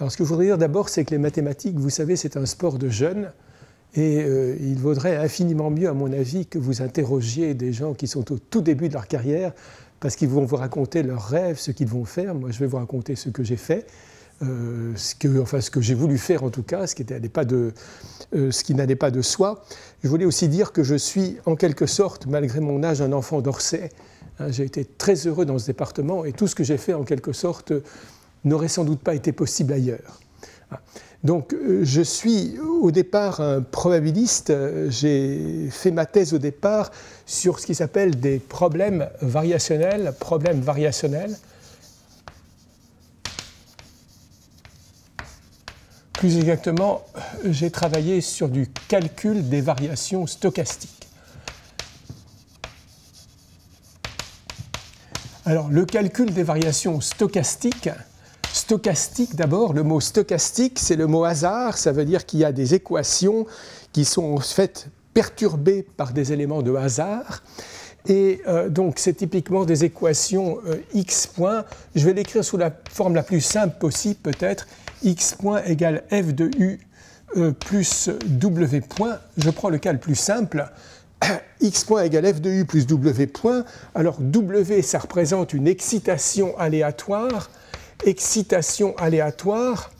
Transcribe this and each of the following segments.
Alors ce que je voudrais dire d'abord, c'est que les mathématiques, vous savez, c'est un sport de jeunes. Et euh, il vaudrait infiniment mieux, à mon avis, que vous interrogiez des gens qui sont au tout début de leur carrière, parce qu'ils vont vous raconter leurs rêves, ce qu'ils vont faire. Moi, je vais vous raconter ce que j'ai fait, euh, ce que, enfin, ce que j'ai voulu faire en tout cas, ce qui, pas de, euh, n'allait pas de soi. Je voulais aussi dire que je suis, en quelque sorte, malgré mon âge, un enfant d'Orsay. Hein, j'ai été très heureux dans ce département et tout ce que j'ai fait, en quelque sorte, n'aurait sans doute pas été possible ailleurs. Donc euh, je suis au départ un probabiliste. J'ai fait ma thèse au départ sur ce qui s'appelle des problèmes variationnels, problèmes variationnels. Plus exactement, j'ai travaillé sur du calcul des variations stochastiques. Alors, le calcul des variations stochastiques, stochastique d'abord. Le mot stochastique, c'est le mot hasard. Ça veut dire qu'il y a des équations qui sont en fait perturbées par des éléments de hasard. Et euh, donc, c'est typiquement des équations euh, x point. Je vais l'écrire sous la forme la plus simple possible, peut-être. x point égale f de u euh, plus w point. Je prends le cas le plus simple. x point égale f de u plus w point. Alors, w, ça représente une excitation aléatoire excitation aléatoire.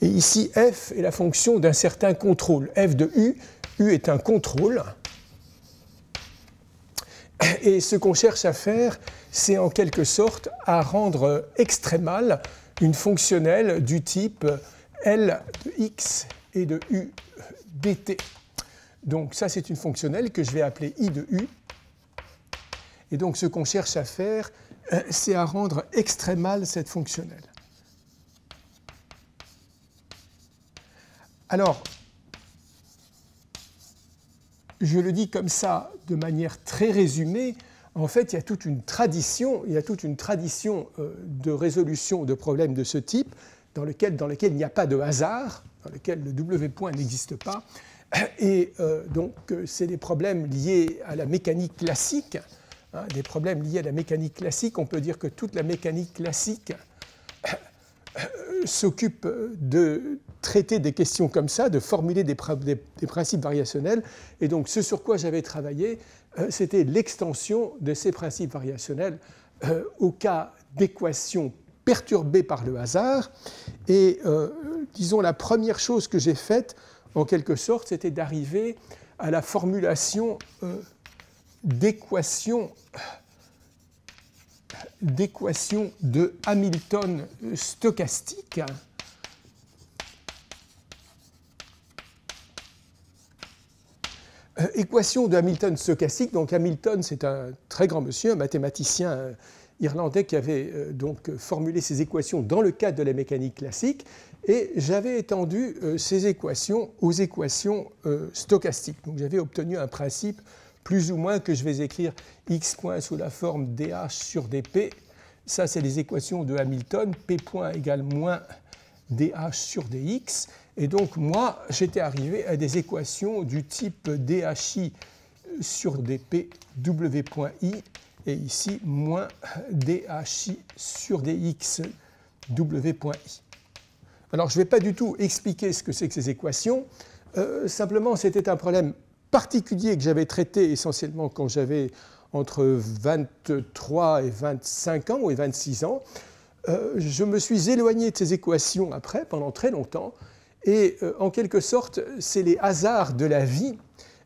Et ici, f est la fonction d'un certain contrôle. f de u, u est un contrôle. Et ce qu'on cherche à faire, c'est en quelque sorte à rendre extrémale une fonctionnelle du type L de x et de u dt. Donc ça, c'est une fonctionnelle que je vais appeler i de u et donc ce qu'on cherche à faire, euh, c'est à rendre extrémale cette fonctionnelle. Alors, je le dis comme ça de manière très résumée, en fait, il y a toute une tradition, il y a toute une tradition euh, de résolution de problèmes de ce type, dans lequel, dans lequel il n'y a pas de hasard, dans lequel le W point n'existe pas. Et euh, donc, c'est des problèmes liés à la mécanique classique, Hein, des problèmes liés à la mécanique classique. On peut dire que toute la mécanique classique euh, s'occupe de traiter des questions comme ça, de formuler des, principes variationnels. Et donc ce sur quoi j'avais travaillé, euh, c'était l'extension de ces principes variationnels euh, au cas d'équations perturbées par le hasard. Et disons, la première chose que j'ai faite, en quelque sorte, c'était d'arriver à la formulation d'équation de Hamilton stochastique. Euh, équation de Hamilton stochastique. Donc Hamilton, c'est un très grand monsieur, un mathématicien euh, irlandais qui avait euh, donc formulé ces équations dans le cadre de la mécanique classique. Et j'avais étendu ces équations aux équations stochastiques. Donc j'avais obtenu un principe plus ou moins que je vais écrire x point sous la forme dh sur dp. Ça, c'est les équations de Hamilton. p point égale moins dh sur dx. Et donc, moi, j'étais arrivé à des équations du type dhi sur dp w point i et ici moins dhi sur dx w point i. Alors, je ne vais pas du tout expliquer ce que c'est que ces équations. Euh, simplement, c'était un problème particulier que j'avais traité essentiellement quand j'avais entre 23 et 25 ans, ou 26 ans, euh, je me suis éloigné de ces équations après, pendant très longtemps, et euh, en quelque sorte, c'est les hasards de la vie,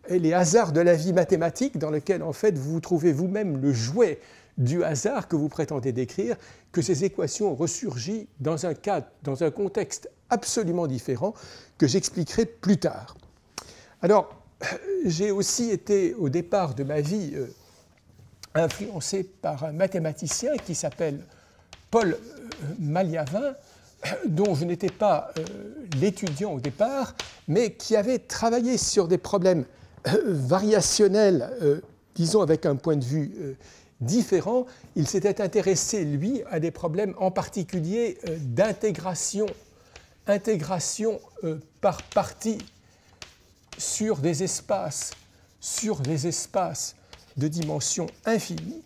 et les hasards de la vie mathématique, dans lesquels en fait vous trouvez vous-même le jouet du hasard que vous prétendez décrire, que ces équations ont ressurgi dans un cadre, dans un contexte absolument différent, que j'expliquerai plus tard. Alors, j'ai aussi été au départ de ma vie euh, influencé par un mathématicien qui s'appelle Paul euh, Maliavin, dont je n'étais pas euh, l'étudiant au départ, mais qui avait travaillé sur des problèmes variationnels, disons avec un point de vue différent. Il s'était intéressé, lui, à des problèmes en particulier d'intégration, intégration par partie sur des espaces, sur des espaces de dimension infinie.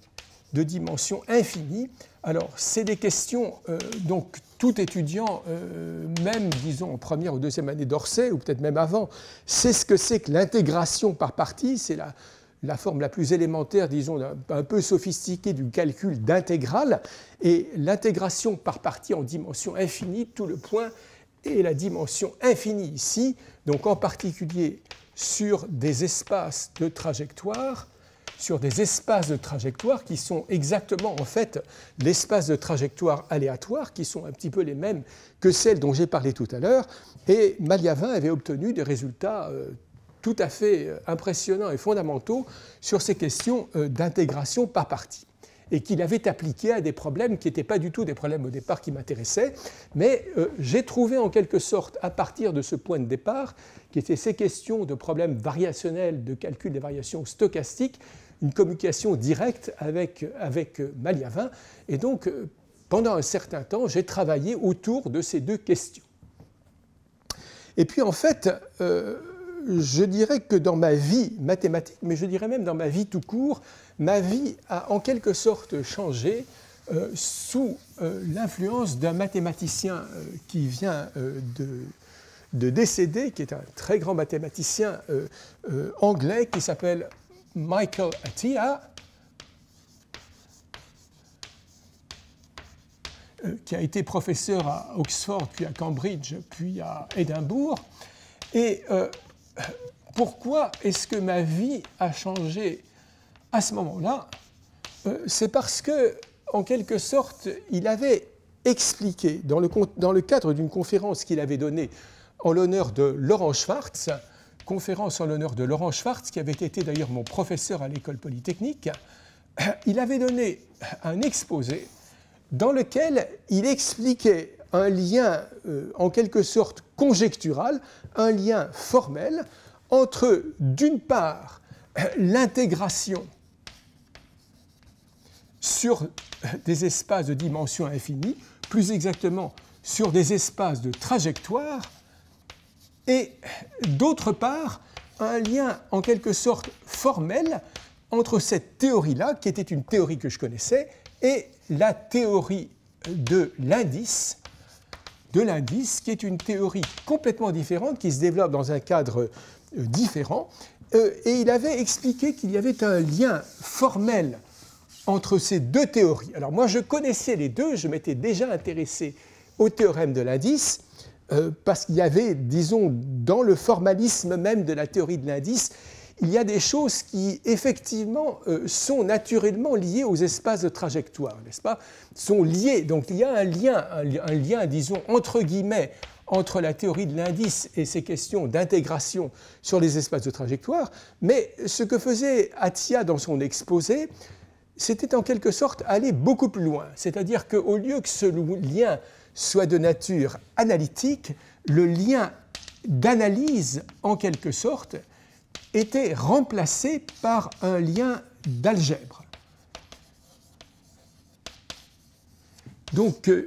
de dimension infinie. Alors, c'est des questions, euh, donc tout étudiant, euh, même disons en première ou deuxième année d'Orsay, ou peut-être même avant, sait ce que c'est que l'intégration par partie, c'est la, la, forme la plus élémentaire, disons, un, peu sophistiquée du calcul d'intégrale, et l'intégration par partie en dimension infinie, tout le point est la dimension infinie ici, donc en particulier sur des espaces de trajectoire sur des espaces de trajectoire qui sont exactement en fait l'espace de trajectoire aléatoire, qui sont un petit peu les mêmes que celles dont j'ai parlé tout à l'heure. Et Maliavin avait obtenu des résultats euh, tout à fait euh, impressionnants et fondamentaux sur ces questions euh, d'intégration par partie et qu'il avait appliqué à des problèmes qui n'étaient pas du tout des problèmes au départ qui m'intéressaient, mais j'ai trouvé en quelque sorte, à partir de ce point de départ, qui étaient ces questions de problèmes variationnels, de calcul des variations stochastiques, une communication directe avec, avec Maliavin. Et donc, euh, pendant un certain temps, j'ai travaillé autour de ces deux questions. Et puis, en fait, euh, je dirais que dans ma vie mathématique, mais je dirais même dans ma vie tout court, ma vie a en quelque sorte changé euh, sous l'influence d'un mathématicien qui vient de, de, décéder, qui est un très grand mathématicien anglais qui s'appelle Michael Attia, euh, qui a été professeur à Oxford, puis à Cambridge, puis à Édimbourg. Et euh, pourquoi est-ce que ma vie a changé à ce moment-là euh, C'est parce que, en quelque sorte, il avait expliqué, dans le, dans le cadre d'une conférence qu'il avait donnée en l'honneur de Laurent Schwartz, conférence en l'honneur de Laurent Schwartz, qui avait été d'ailleurs mon professeur à l'école polytechnique, il avait donné un exposé dans lequel il expliquait un lien euh, en quelque sorte conjectural, un lien formel entre, d'une part, l'intégration sur des espaces de dimension infinie, plus exactement sur des espaces de trajectoire, et d'autre part un lien en quelque sorte formel entre cette théorie-là, qui était une théorie que je connaissais, et la théorie de l'indice, de l'indice, qui est une théorie complètement différente, qui se développe dans un cadre euh, différent. Euh, et il avait expliqué qu'il y avait un lien formel entre ces deux théories. Alors moi, je connaissais les deux, je m'étais déjà intéressé au théorème de l'indice, euh, parce qu'il y avait, disons, dans le formalisme même de la théorie de l'indice, il y a des choses qui, effectivement, euh, sont naturellement liées aux espaces de trajectoire, n'est-ce pas? Sont liées. Donc il y a un lien, un, lien, disons, entre guillemets, entre la théorie de l'indice et ces questions d'intégration sur les espaces de trajectoire. Mais ce que faisait Attia dans son exposé, c'était en quelque sorte aller beaucoup plus loin. C'est-à-dire qu'au lieu que ce lien soit de nature analytique, le lien d'analyse, en quelque sorte, était remplacé par un lien d'algèbre. Donc, euh,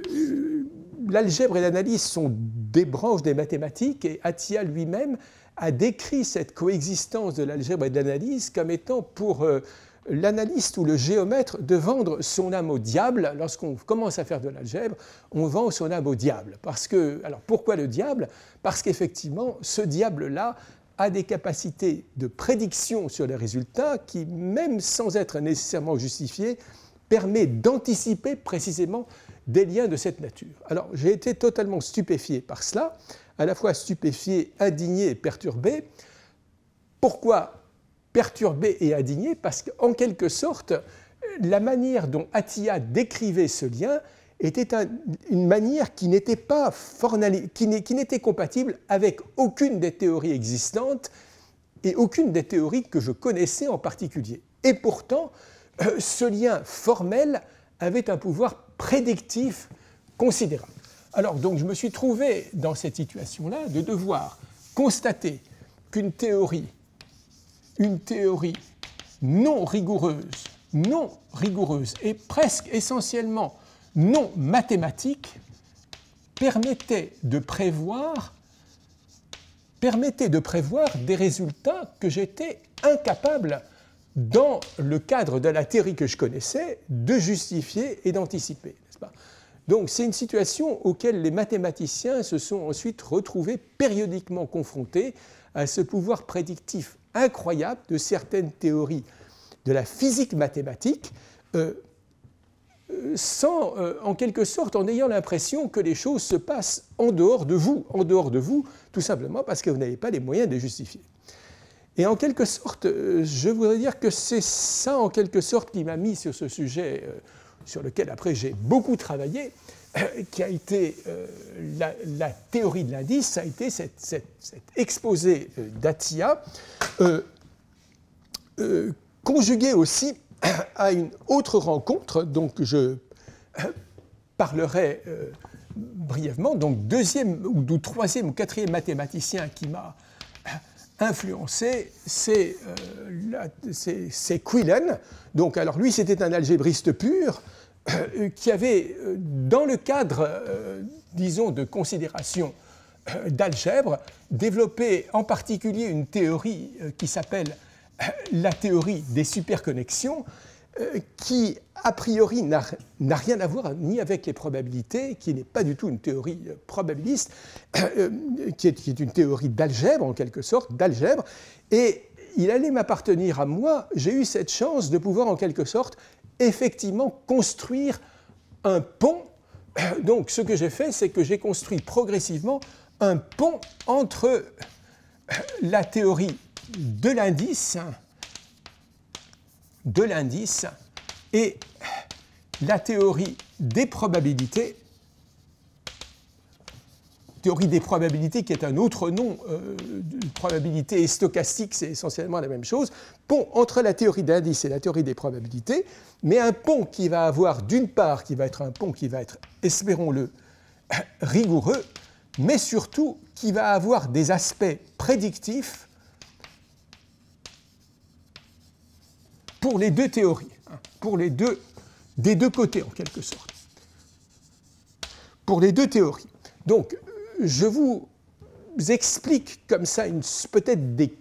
l'algèbre et l'analyse sont des branches des mathématiques et Attia lui-même a décrit cette coexistence de l'algèbre et de l'analyse comme étant pour euh, l'analyste ou le géomètre de vendre son âme au diable. Lorsqu'on commence à faire de l'algèbre, on vend son âme au diable. Parce que, alors pourquoi le diable? Parce qu'effectivement, ce diable-là a des capacités de prédiction sur les résultats qui, même sans être nécessairement justifiés, permet d'anticiper précisément des liens de cette nature. Alors j'ai été totalement stupéfié par cela, à la fois stupéfié, indigné et perturbé. Pourquoi perturbé et indigné? Parce qu'en quelque sorte, la manière dont Attila décrivait ce lien était une manière qui n'était pas qui n'était compatible avec aucune des théories existantes et aucune des théories que je connaissais en particulier. Et pourtant, euh, ce lien formel avait un pouvoir prédictif considérable. Alors donc je me suis trouvé dans cette situation-là de devoir constater qu'une théorie une théorie non rigoureuse, non rigoureuse et presque essentiellement non mathématique permettait de prévoir des résultats que j'étais incapable dans le cadre de la théorie que je connaissais, de justifier et d'anticiper, Donc c'est une situation auquel les mathématiciens se sont ensuite retrouvés périodiquement confrontés à ce pouvoir prédictif incroyable de certaines théories de la physique mathématique, euh, sans, euh, en quelque sorte, en ayant l'impression que les choses se passent en dehors de vous, en dehors de vous, tout simplement parce que vous n'avez pas les moyens de les justifier. Et en quelque sorte, euh, je voudrais dire que c'est ça, en quelque sorte, qui m'a mis sur ce sujet, sur lequel après j'ai beaucoup travaillé, qui a été la, théorie de l'indice, ça a été cet, exposé d'Atia, conjugué aussi à une autre rencontre, donc je parlerai euh, brièvement, donc deuxième ou troisième ou quatrième mathématicien qui m'a influencé, c'est euh, Quillen. Donc, alors lui, c'était un algébriste pur euh, qui avait, dans le cadre, disons, de considération d'algèbre, développé en particulier une théorie qui s'appelle la théorie des superconnexions euh, qui, a priori, n'a rien à voir ni avec les probabilités, qui n'est pas du tout une théorie euh, probabiliste, euh, qui, est, une théorie d'algèbre, en quelque sorte, d'algèbre, et il allait m'appartenir à moi. J'ai eu cette chance de pouvoir, en quelque sorte, effectivement construire un pont. Donc, ce que j'ai fait, c'est que j'ai construit progressivement un pont entre la théorie de l'indice, de l'indice et la théorie des probabilités, théorie des probabilités qui est un autre nom, euh, probabilité et stochastique, c'est essentiellement la même chose, pont entre la théorie d'indice et la théorie des probabilités, mais un pont qui va avoir d'une part, qui va être un pont qui va être, espérons-le, rigoureux, mais surtout qui va avoir des aspects prédictifs pour les deux théories, pour les deux, des deux côtés en quelque sorte. Pour les deux théories. Donc, je vous explique comme ça peut-être des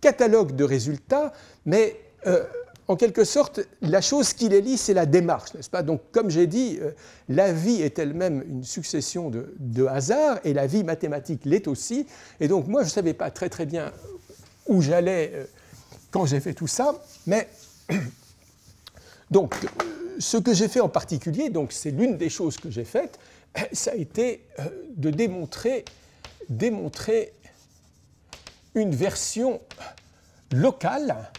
catalogues de résultats, mais euh, en quelque sorte, la chose qui les lie, c'est la démarche, n'est-ce pas? Donc, comme j'ai dit, euh, la vie est elle-même une succession de, de hasards, et la vie mathématique l'est aussi. Et donc, moi, je ne savais pas très très bien où j'allais euh, quand j'ai fait tout ça, mais donc, ce que j'ai fait en particulier, donc c'est l'une des choses que j'ai faites, ça a été euh, de démontrer, démontrer une version locale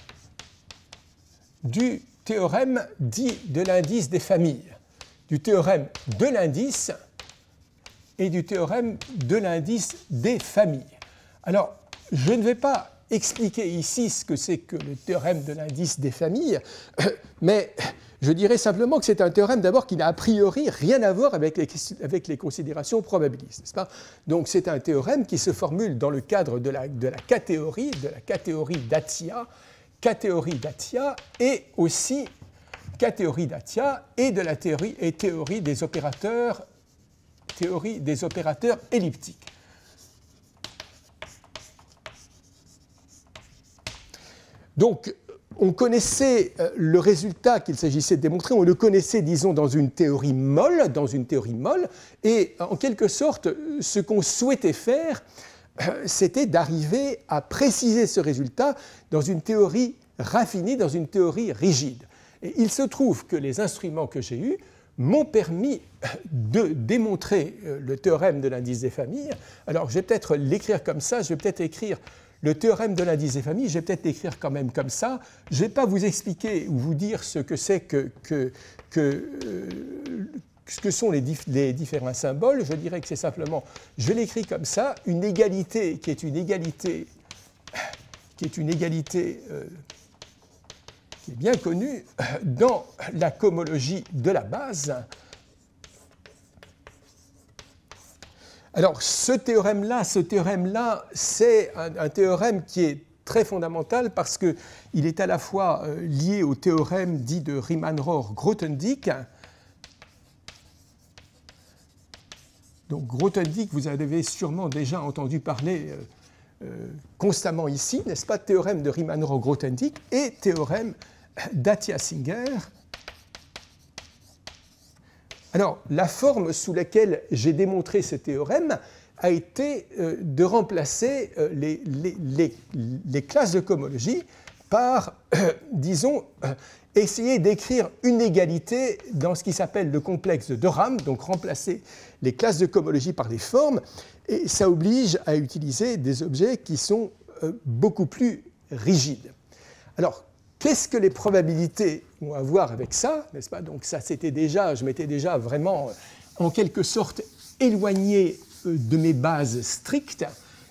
du théorème dit de l'indice des familles, du théorème de l'indice et du théorème de l'indice des familles. Alors, je ne vais pas expliquer ici ce que c'est que le théorème de l'indice des familles, mais je dirais simplement que c'est un théorème d'abord qui n'a a priori rien à voir avec les, considérations probabilistes, n'est-ce pas? Donc c'est un théorème qui se formule dans le cadre de la, de la catégorie, de la catégorie d'Atia, catégorie d'Atia et aussi catégorie d'Atia et de la théorie et théorie des opérateurs, théorie des opérateurs elliptiques. Donc, on connaissait euh, le résultat qu'il s'agissait de démontrer, on le connaissait, disons, dans une théorie molle, dans une théorie molle, et en quelque sorte, ce qu'on souhaitait faire, euh, c'était d'arriver à préciser ce résultat dans une théorie raffinée, dans une théorie rigide. Et il se trouve que les instruments que j'ai eus m'ont permis de démontrer euh, le théorème de l'indice des familles. Alors, je vais peut-être l'écrire comme ça, je vais peut-être écrire le théorème de l'indice des familles, je vais peut-être l'écrire quand même comme ça. Je ne vais pas vous expliquer ou vous dire ce que c'est que, que, euh, ce que sont les, différents symboles. Je dirais que c'est simplement, je l'écris comme ça, une égalité qui est une égalité, qui est une égalité euh, qui est bien connue dans la cohomologie de la base. Alors ce théorème-là, ce théorème-là, c'est un, théorème qui est très fondamental parce qu'il est à la fois euh, lié au théorème dit de Riemann-Rohr-Grothendieck. Donc Grothendieck, vous avez sûrement déjà entendu parler, euh, constamment ici, n'est-ce pas, théorème de Riemann-Roch-Grothendieck et théorème d'Atiyah-Singer. Alors, la forme sous laquelle j'ai démontré ce théorème a été euh, de remplacer euh, les, classes de cohomologie par, disons, euh, essayer d'écrire une égalité dans ce qui s'appelle le complexe de Ram, donc remplacer les classes de cohomologie par des formes, et ça oblige à utiliser des objets qui sont beaucoup plus rigides. Alors, qu'est-ce que les probabilités vont avoir avec ça, n'est-ce pas? Donc ça, c'était déjà, je m'étais déjà vraiment, en quelque sorte, éloigné euh, de mes bases strictes.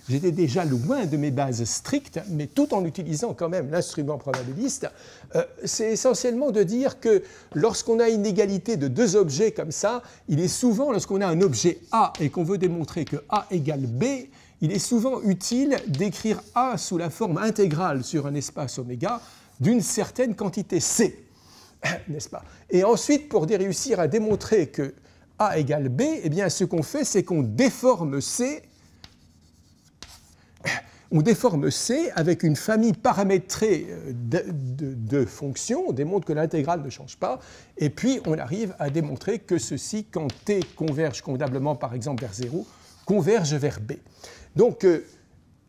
J'étais déjà loin de mes bases strictes, mais tout en utilisant quand même l'instrument probabiliste. Euh, c'est essentiellement de dire que lorsqu'on a une égalité de deux objets comme ça, il est souvent, lorsqu'on a un objet A et qu'on veut démontrer que A égale B, il est souvent utile d'écrire A sous la forme intégrale sur un espace oméga d'une certaine quantité C, n'est-ce pas? Et ensuite, pour réussir à démontrer que a égale B, eh bien, ce qu'on fait, c'est qu'on déforme C. On déforme C avec une famille paramétrée euh, de, fonctions. On démontre que l'intégrale ne change pas. Et puis, on arrive à démontrer que ceci, quand T converge convenablement, par exemple, vers 0, converge vers B. Donc, euh,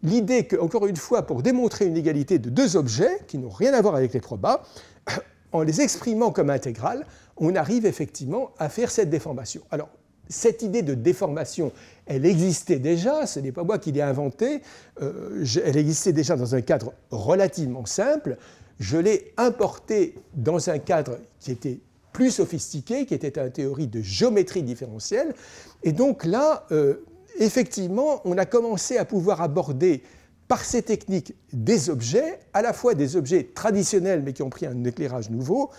l'idée que, encore une fois, pour démontrer une égalité de deux objets qui n'ont rien à voir avec les probas, en les exprimant comme intégrales, on arrive effectivement à faire cette déformation. Alors, cette idée de déformation, elle existait déjà, ce n'est pas moi qui l'ai inventée, euh, elle existait déjà dans un cadre relativement simple, je l'ai importée dans un cadre qui était plus sophistiqué, qui était une théorie de géométrie différentielle, et donc là, euh, effectivement, on a commencé à pouvoir aborder par ces techniques des objets, à la fois des objets traditionnels mais qui ont pris un éclairage nouveau,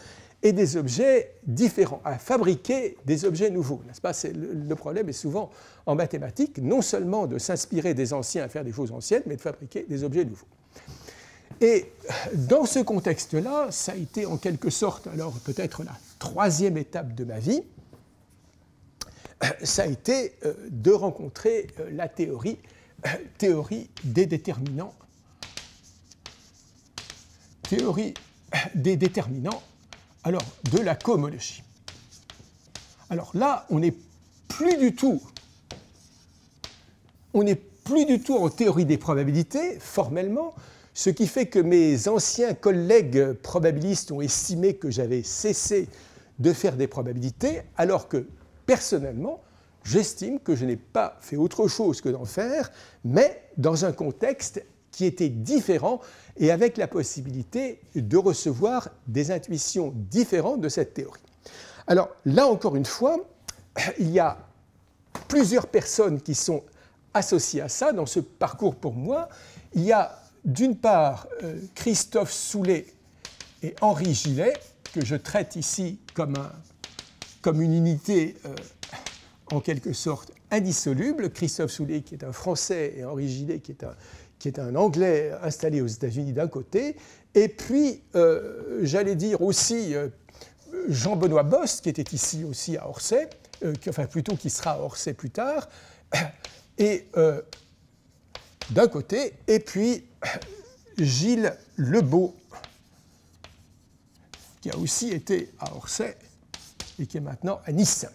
et des objets différents, à fabriquer des objets nouveaux. N'est-ce pas? Le, problème est souvent en mathématiques, non seulement de s'inspirer des anciens à faire des choses anciennes, mais de fabriquer des objets nouveaux. Et dans ce contexte-là, ça a été en quelque sorte, alors peut-être la troisième étape de ma vie, ça a été euh, de rencontrer euh, la théorie, euh, théorie des déterminants, théorie des déterminants alors, de la cohomologie. Alors là, on n'est plus du tout, on n'est plus du tout en théorie des probabilités, formellement, ce qui fait que mes anciens collègues probabilistes ont estimé que j'avais cessé de faire des probabilités, alors que personnellement, j'estime que je n'ai pas fait autre chose que d'en faire, mais dans un contexte qui était différent et avec la possibilité de recevoir des intuitions différentes de cette théorie. Alors là encore une fois, il y a plusieurs personnes qui sont associées à ça dans ce parcours pour moi. Il y a d'une part euh, Christophe Soulet et Henri Gillet, que je traite ici comme, un, comme une unité euh, en quelque sorte indissoluble. Christophe Soulet qui est un Français et Henri Gillet qui est un qui est un Anglais installé aux États-Unis d'un côté, et puis, euh, j'allais dire aussi, euh, Jean-Benoît Bost, qui était ici aussi à Orsay, euh, enfin plutôt qui sera à Orsay plus tard, et d'un côté, et puis Gilles Lebeau, qui a aussi été à Orsay et qui est maintenant à Nice.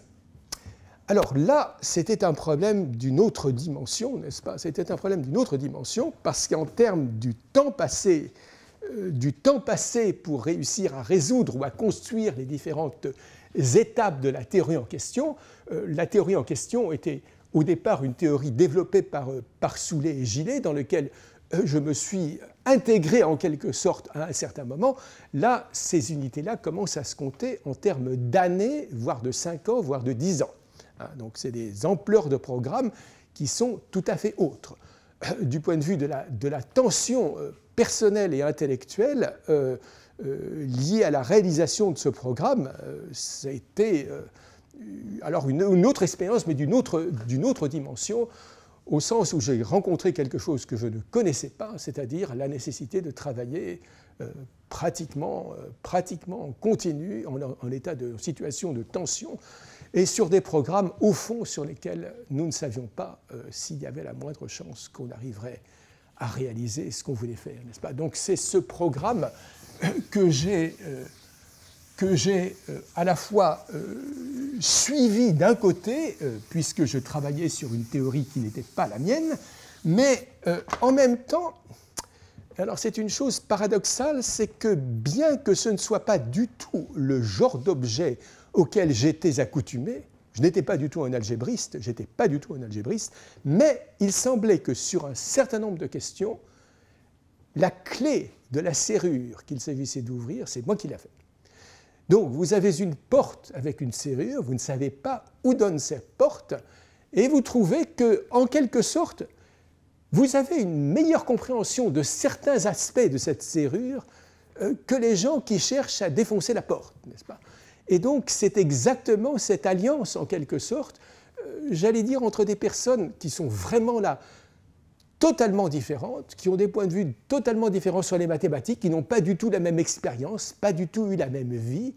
Alors là, c'était un problème d'une autre dimension, n'est-ce pas? C'était un problème d'une autre dimension parce qu'en termes du temps passé, euh, du temps passé pour réussir à résoudre ou à construire les différentes étapes de la théorie en question, euh, la théorie en question était au départ une théorie développée par, euh, par Soulet et Gillet, dans laquelle je me suis intégré en quelque sorte à un certain moment. Là, ces unités-là commencent à se compter en termes d'années, voire de 5 ans, voire de 10 ans. Hein, donc c'est des ampleurs de programmes qui sont tout à fait autres. Du point de vue de la, tension euh, personnelle et intellectuelle euh, euh, liée à la réalisation de ce programme, a été alors une, autre expérience, mais d'une autre dimension, au sens où j'ai rencontré quelque chose que je ne connaissais pas, c'est-à-dire la nécessité de travailler pratiquement, pratiquement en continu, en, en état de situation de tension, et sur des programmes, au fond, sur lesquels nous ne savions pas euh, s'il y avait la moindre chance qu'on arriverait à réaliser ce qu'on voulait faire, n'est-ce pas? Donc c'est ce programme que j'ai que j'ai à la fois suivi d'un côté, puisque je travaillais sur une théorie qui n'était pas la mienne, mais en même temps, alors c'est une chose paradoxale, c'est que bien que ce ne soit pas du tout le genre d'objet auquel j'étais accoutumé, je n'étais pas du tout un algébriste, j'étais pas du tout un algébriste, mais il semblait que sur un certain nombre de questions, la clé de la serrure qu'il s'agissait d'ouvrir, c'est moi qui l'ai fait. Donc vous avez une porte avec une serrure, vous ne savez pas où donne cette porte, et vous trouvez que, en quelque sorte, vous avez une meilleure compréhension de certains aspects de cette serrure euh, que les gens qui cherchent à défoncer la porte, n'est-ce pas? Et donc c'est exactement cette alliance, en quelque sorte, euh, j'allais dire, entre des personnes qui sont vraiment là, totalement différentes, qui ont des points de vue totalement différents sur les mathématiques, qui n'ont pas du tout la même expérience, pas du tout eu la même vie,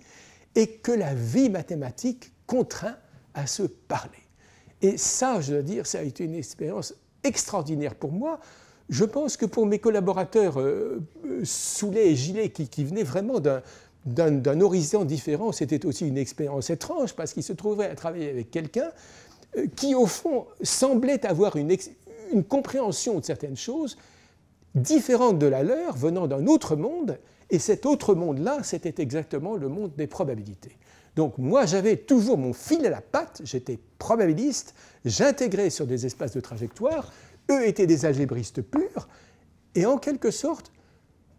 et que la vie mathématique contraint à se parler. Et ça, je dois dire, ça a été une expérience extraordinaire pour moi. Je pense que pour mes collaborateurs euh, Soulet et Gilet, qui, venaient vraiment d'un horizon différent, c'était aussi une expérience étrange parce qu'ils se trouvaient à travailler avec quelqu'un euh, qui, au fond, semblait avoir une, une, compréhension de certaines choses différente de la leur, venant d'un autre monde, et cet autre monde-là, c'était exactement le monde des probabilités. Donc moi, j'avais toujours mon fil à la patte, j'étais probabiliste, j'intégrais sur des espaces de trajectoire, eux étaient des algébristes purs, et en quelque sorte,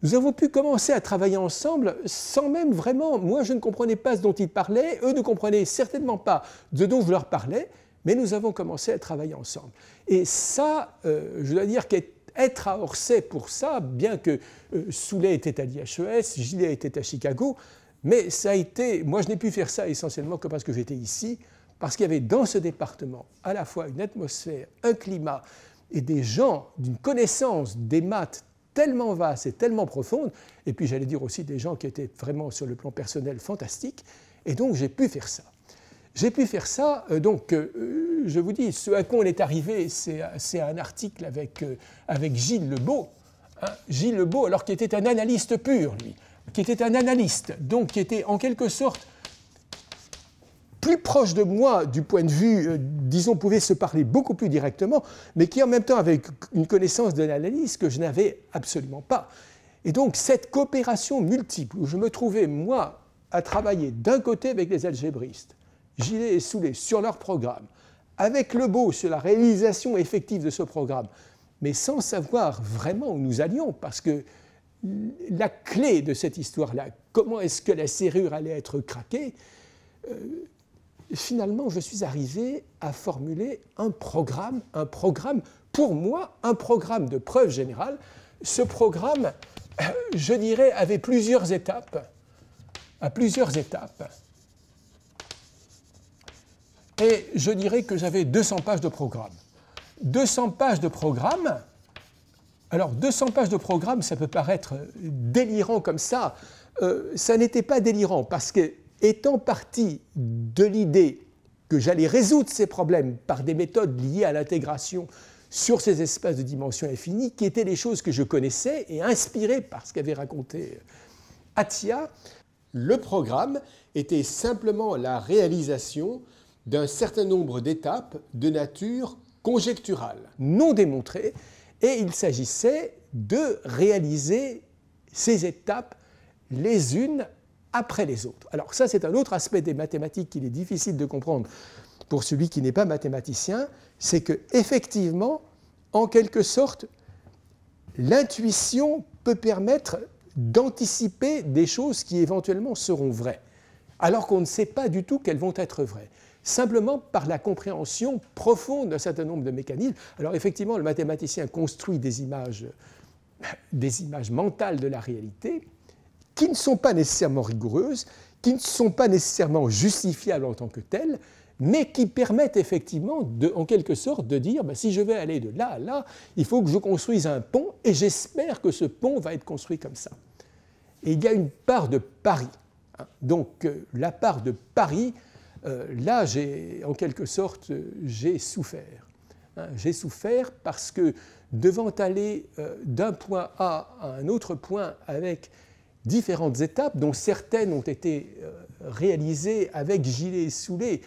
nous avons pu commencer à travailler ensemble sans même vraiment, moi je ne comprenais pas ce dont ils parlaient, eux ne comprenaient certainement pas ce dont je leur parlais, mais nous avons commencé à travailler ensemble. Et ça, euh, je dois dire qu'être à Orsay pour ça, bien que euh, Soulet était à l'IHES, Gillet était à Chicago, mais ça a été, moi je n'ai pu faire ça essentiellement que parce que j'étais ici, parce qu'il y avait dans ce département à la fois une atmosphère, un climat et des gens d'une connaissance des maths tellement vaste et tellement profonde, et puis j'allais dire aussi des gens qui étaient vraiment sur le plan personnel fantastiques, et donc j'ai pu faire ça. J'ai pu faire ça, euh, donc euh, je vous dis, ce à quoi on est arrivé, c'est un article avec, euh, avec Gilles Lebeau, hein, Gilles Lebeau, alors qu'il était un analyste pur, lui qui était un analyste, donc qui était en quelque sorte plus proche de moi du point de vue, euh, disons, pouvait se parler beaucoup plus directement, mais qui en même temps avait une connaissance de l'analyse que je n'avais absolument pas. Et donc cette coopération multiple, où je me trouvais, moi, à travailler d'un côté avec les algébristes, Gillet et Soulet sur leur programme, avec le beau sur la réalisation effective de ce programme, mais sans savoir vraiment où nous allions, parce que la clé de cette histoire-là, comment est-ce que la serrure allait être craquée, euh, finalement, je suis arrivé à formuler un programme, un programme, pour moi, un programme de preuve générale. Ce programme, euh, je dirais, avait plusieurs étapes, à plusieurs étapes. Et je dirais que j'avais 200 pages de programme. 200 pages de programme, alors 200 pages de programme, ça peut paraître délirant comme ça. Euh, ça n'était pas délirant parce que, étant parti de l'idée que j'allais résoudre ces problèmes par des méthodes liées à l'intégration sur ces espaces de dimension infinie, qui étaient des choses que je connaissais et inspirées par ce qu'avait raconté Atia, le programme était simplement la réalisation d'un certain nombre d'étapes de nature conjecturale, non démontrées, et il s'agissait de réaliser ces étapes les unes après les autres. Alors ça, c'est un autre aspect des mathématiques qu'il est difficile de comprendre pour celui qui n'est pas mathématicien, c'est que effectivement, en quelque sorte, l'intuition peut permettre d'anticiper des choses qui éventuellement seront vraies, alors qu'on ne sait pas du tout qu'elles vont être vraies simplement par la compréhension profonde d'un certain nombre de mécanismes. Alors effectivement, le mathématicien construit des images, des images mentales de la réalité qui ne sont pas nécessairement rigoureuses, qui ne sont pas nécessairement justifiables en tant que telles, mais qui permettent effectivement, en quelque sorte, de dire ben, si je vais aller de là à là, il faut que je construise un pont, et j'espère que ce pont va être construit comme ça. Et il y a une part de pari. Hein. Donc euh, la part de pari, euh, là, en quelque sorte, j'ai souffert. Hein. j'ai souffert parce que devant aller d'un point A à un autre point avec différentes étapes, dont certaines ont été réalisées avec gilet soulé,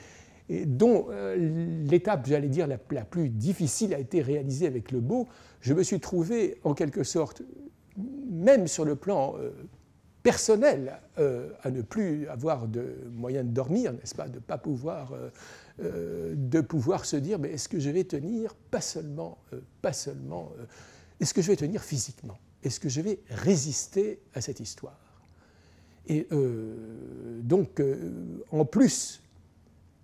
et dont l'étape, j'allais dire, la, la, plus difficile a été réalisée avec le beau, je me suis trouvé en quelque sorte, même sur le plan personnel euh, à ne plus avoir de moyens de dormir, n'est-ce pas, de pas pouvoir, euh, euh, de pouvoir se dire, mais est-ce que je vais tenir, pas seulement, pas seulement, est-ce que je vais tenir physiquement, est-ce que je vais résister à cette histoire? Et donc, en plus,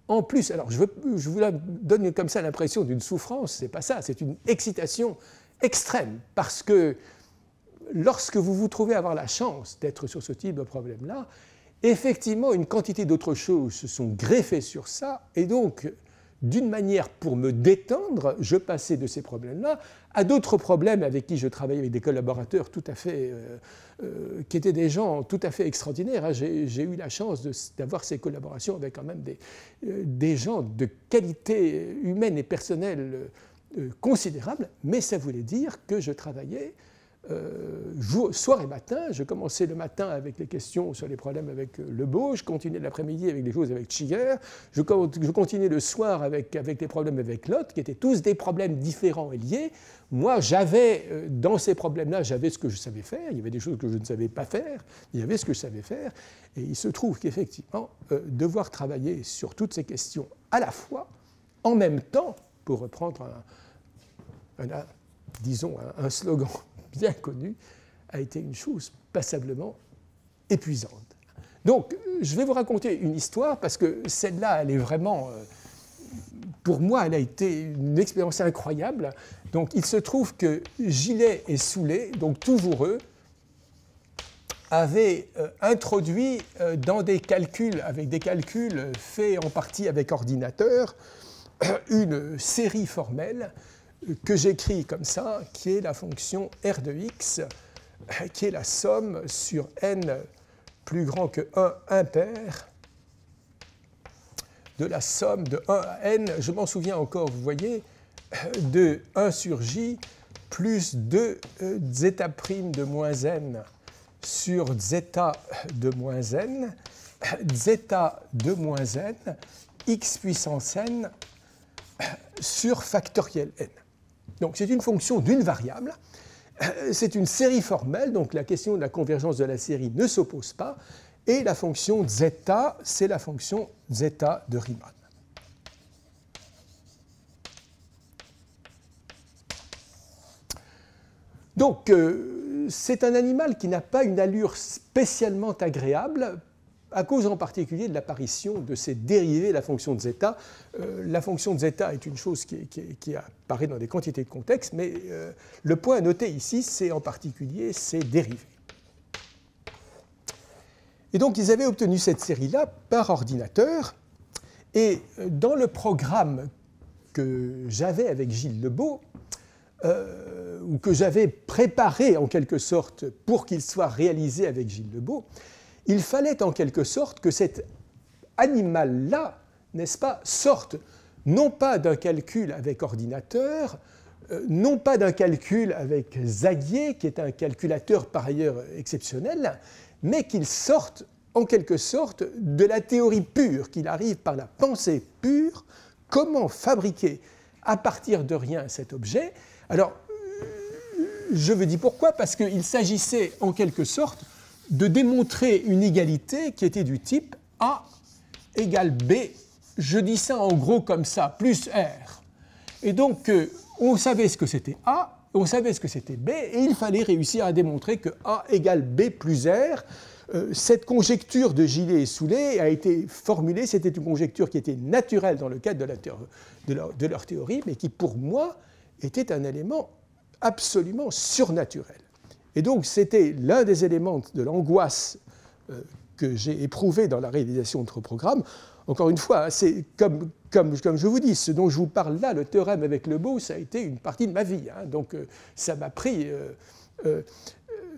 en plus, alors je, veux, je vous donne comme ça l'impression d'une souffrance, c'est pas ça, c'est une excitation extrême, parce que lorsque vous vous trouvez avoir la chance d'être sur ce type de problème-là, effectivement, une quantité d'autres choses se sont greffées sur ça, et donc, d'une manière pour me détendre, je passais de ces problèmes-là à d'autres problèmes avec qui je travaillais avec des collaborateurs tout à fait, euh, euh, qui étaient des gens tout à fait extraordinaires. Hein. J'ai eu la chance d'avoir ces collaborations avec quand même des, euh, des, gens de qualité humaine et personnelle considérable, mais ça voulait dire que je travaillais euh, soir et matin. Je commençais le matin avec les questions sur les problèmes avec euh, le beau, je continuais l'après-midi avec les choses avec Chiger, je, je continuais le soir avec, avec les problèmes avec Lot, qui étaient tous des problèmes différents et liés. Moi, j'avais, euh, dans ces problèmes-là, j'avais ce que je savais faire, il y avait des choses que je ne savais pas faire, il y avait ce que je savais faire, et il se trouve qu'effectivement, devoir travailler sur toutes ces questions à la fois, en même temps, pour reprendre un, disons, un slogan bien connu, a été une chose passablement épuisante. Donc, je vais vous raconter une histoire parce que celle-là, elle est vraiment, euh, pour moi, elle a été une expérience incroyable. Donc, il se trouve que Gilet et Soulet, donc Touvoureux, avaient euh, introduit euh, dans des calculs, avec des calculs faits en partie avec ordinateur, une série formelle que j'écris comme ça, qui est la fonction r de x, qui est la somme sur n plus grand que 1 impair de la somme de 1 à n, je m'en souviens encore, vous voyez, de 1 sur j plus 2 euh, zeta prime de moins n sur zeta de moins n, zeta de moins n, x puissance n sur factoriel n. Donc c'est une fonction d'une variable. Euh, c'est une série formelle, donc la question de la convergence de la série ne s'oppose pas. Et la fonction zeta, c'est la fonction zeta de Riemann. Donc, euh, c'est un animal qui n'a pas une allure spécialement agréable à cause en particulier de l'apparition de ces dérivés de la fonction de zeta. Euh, la fonction de zeta est une chose qui, apparaît dans des quantités de contexte, mais euh, le point à noter ici, c'est en particulier ces dérivés. Et donc, ils avaient obtenu cette série-là par ordinateur, et euh, dans le programme que j'avais avec Gilles Lebeau, ou que j'avais préparé en quelque sorte pour qu'il soit réalisé avec Gilles Lebeau, il fallait en quelque sorte que cet animal-là, n'est-ce pas, sorte non pas d'un calcul avec ordinateur, euh, non pas d'un calcul avec Zagier, qui est un calculateur par ailleurs exceptionnel, mais qu'il sorte en quelque sorte de la théorie pure, qu'il arrive par la pensée pure, comment fabriquer à partir de rien cet objet. Alors, je veux dire pourquoi? Parce qu'il s'agissait en quelque sorte de démontrer une égalité qui était du type A égale B. Je dis ça en gros comme ça, plus R. Et donc, euh, on savait ce que c'était A, on savait ce que c'était B, et il fallait réussir à démontrer que A égale B plus R. Euh, cette conjecture de Gillet et Soulet a été formulée, c'était une conjecture qui était naturelle dans le cadre de, de leur théorie, mais qui pour moi était un élément absolument surnaturel. Et donc, c'était l'un des éléments de l'angoisse euh, que j'ai éprouvé dans la réalisation de notre programme. Encore une fois, c'est comme, comme, comme, je vous dis, ce dont je vous parle là, le théorème avec le beau, ça a été une partie de ma vie. Hein. donc, euh, ça m'a pris. Euh,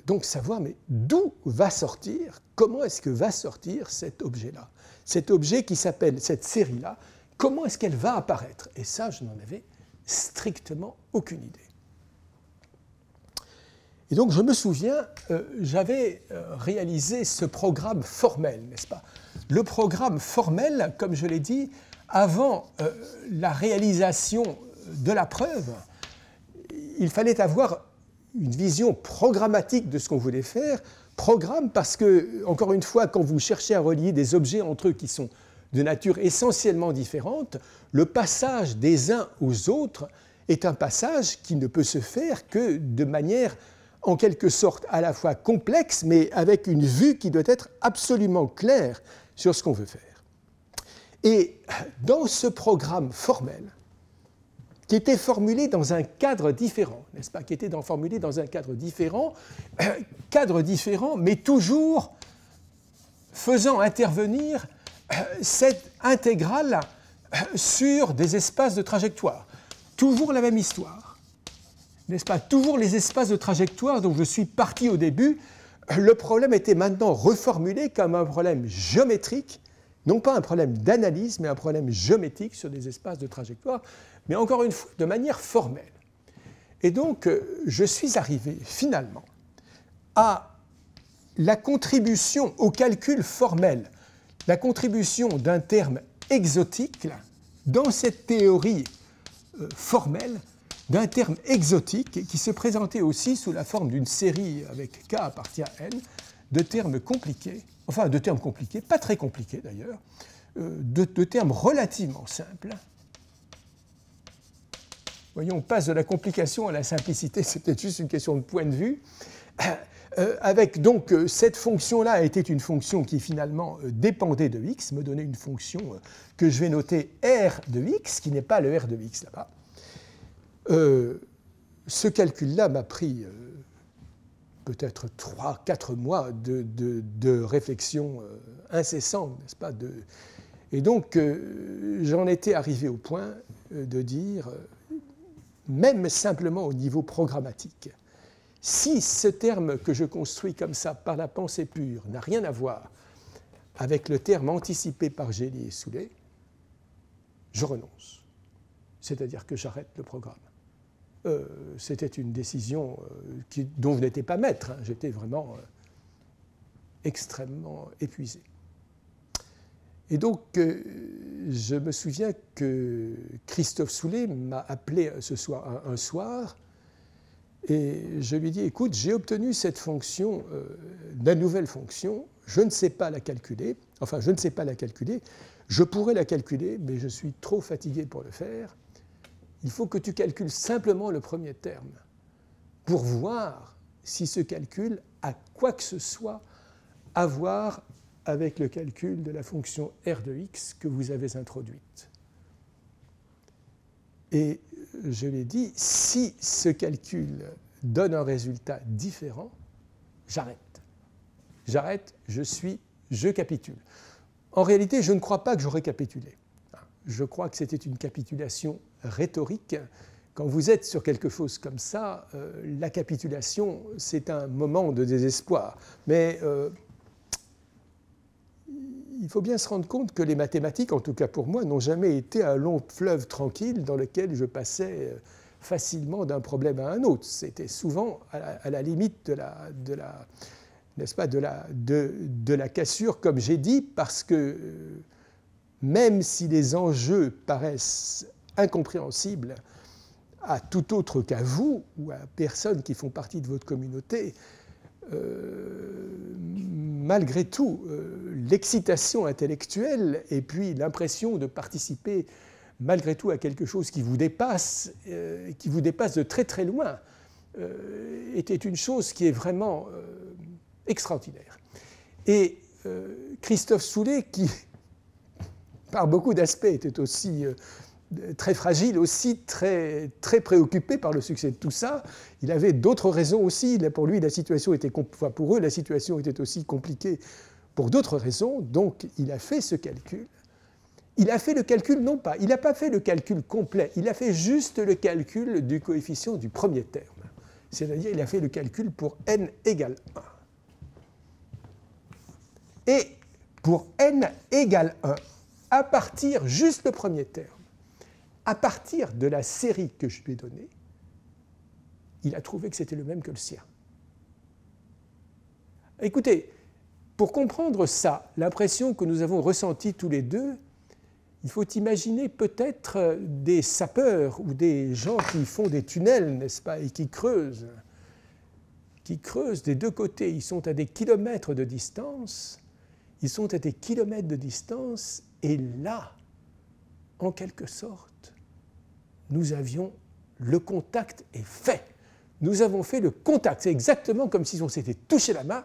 donc, savoir, mais d'où va sortir, comment est-ce que va sortir cet objet-là? Cet objet qui s'appelle, cette série-là, comment est-ce qu'elle va apparaître? Et ça, je n'en avais strictement aucune idée. Et donc je me souviens, euh, j'avais euh, réalisé ce programme formel, n'est-ce pas? Le programme formel, comme je l'ai dit, avant euh, la réalisation de la preuve, il fallait avoir une vision programmatique de ce qu'on voulait faire. Programme parce que, encore une fois, quand vous cherchez à relier des objets entre eux qui sont de nature essentiellement différente, le passage des uns aux autres est un passage qui ne peut se faire que de manière en quelque sorte à la fois complexe, mais avec une vue qui doit être absolument claire sur ce qu'on veut faire. Et dans ce programme formel, qui était formulé dans un cadre différent, n'est-ce pas Qui était formulé dans un cadre différent, cadre différent, mais toujours faisant intervenir cette intégrale sur des espaces de trajectoire. Toujours la même histoire n'est-ce pas Toujours les espaces de trajectoire dont je suis parti au début, le problème était maintenant reformulé comme un problème géométrique, non pas un problème d'analyse, mais un problème géométrique sur des espaces de trajectoire, mais encore une fois de manière formelle. Et donc, euh, je suis arrivé finalement à la contribution au calcul formel, la contribution d'un terme exotique dans cette théorie euh, formelle d'un terme exotique qui se présentait aussi sous la forme d'une série avec K appartient à N, de termes compliqués, enfin de termes compliqués, pas très compliqués d'ailleurs, euh, de, termes relativement simples. Voyons, on passe de la complication à la simplicité, c'est peut-être juste une question de point de vue. Euh, avec donc euh, cette fonction-là était une fonction qui finalement dépendait de x, me donnait une fonction que je vais noter r de x, qui n'est pas le r de x là-bas. Euh, ce calcul-là m'a pris euh, peut-être 3-4 mois de, réflexion euh, incessante, n'est-ce pas Et donc, j'en étais arrivé au point de dire, même simplement au niveau programmatique, si ce terme que je construis comme ça par la pensée pure n'a rien à voir avec le terme anticipé par Gély et Soulet, je renonce. C'est-à-dire que j'arrête le programme. Euh, c'était une décision euh, dont je n'étais pas maître. Hein. J'étais vraiment euh, extrêmement épuisé. Et donc, je me souviens que Christophe Soulet m'a appelé un, soir et je lui dit, écoute, j'ai obtenu cette fonction, la nouvelle fonction, je ne sais pas la calculer, enfin, je ne sais pas la calculer, je pourrais la calculer, mais je suis trop fatigué pour le faire il faut que tu calcules simplement le premier terme pour voir si ce calcul a quoi que ce soit à voir avec le calcul de la fonction r de x que vous avez introduite. Et je l'ai dit, si ce calcul donne un résultat différent, j'arrête. J'arrête, je suis, je capitule. En réalité, je ne crois pas que j'aurais capitulé. Je crois que c'était une capitulation rhétorique. Quand vous êtes sur quelque chose comme ça, euh, la capitulation, c'est un moment de désespoir. Mais euh, il faut bien se rendre compte que les mathématiques, en tout cas pour moi, n'ont jamais été un long fleuve tranquille dans lequel je passais euh, facilement d'un problème à un autre. C'était souvent à la, limite de la, n'est-ce pas, de la, de, de la cassure, comme j'ai dit, parce que même si les enjeux paraissent incompréhensible à tout autre qu'à vous ou à personnes qui font partie de votre communauté, euh, malgré tout, euh, l'excitation intellectuelle et puis l'impression de participer malgré tout à quelque chose qui vous dépasse, euh, qui vous dépasse de très très loin, était une chose qui est vraiment extraordinaire. Et Christophe Soulet, qui par beaucoup d'aspects était aussi très fragile aussi, très, préoccupé par le succès de tout ça. Il avait d'autres raisons aussi. Pour lui, la situation était, pour eux, la situation était aussi compliquée pour d'autres raisons. Donc, il a fait ce calcul. Il a fait le calcul, non pas, il n'a pas fait le calcul complet, il a fait juste le calcul du coefficient du premier terme. C'est-à-dire, il a fait le calcul pour n égale 1. Et pour n égale 1, à partir juste le premier terme, à partir de la série que je lui ai donnée, il a trouvé que c'était le même que le sien. Écoutez, pour comprendre ça, l'impression que nous avons ressentie tous les deux, il faut imaginer peut-être des sapeurs ou des gens qui font des tunnels, n'est-ce pas, et qui creusent, qui creusent des deux côtés. Ils sont à des kilomètres de distance, ils sont à des kilomètres de distance, et là, en quelque sorte, nous avions le contact est fait. Nous avons fait le contact. C'est exactement comme si on s'était touché la main.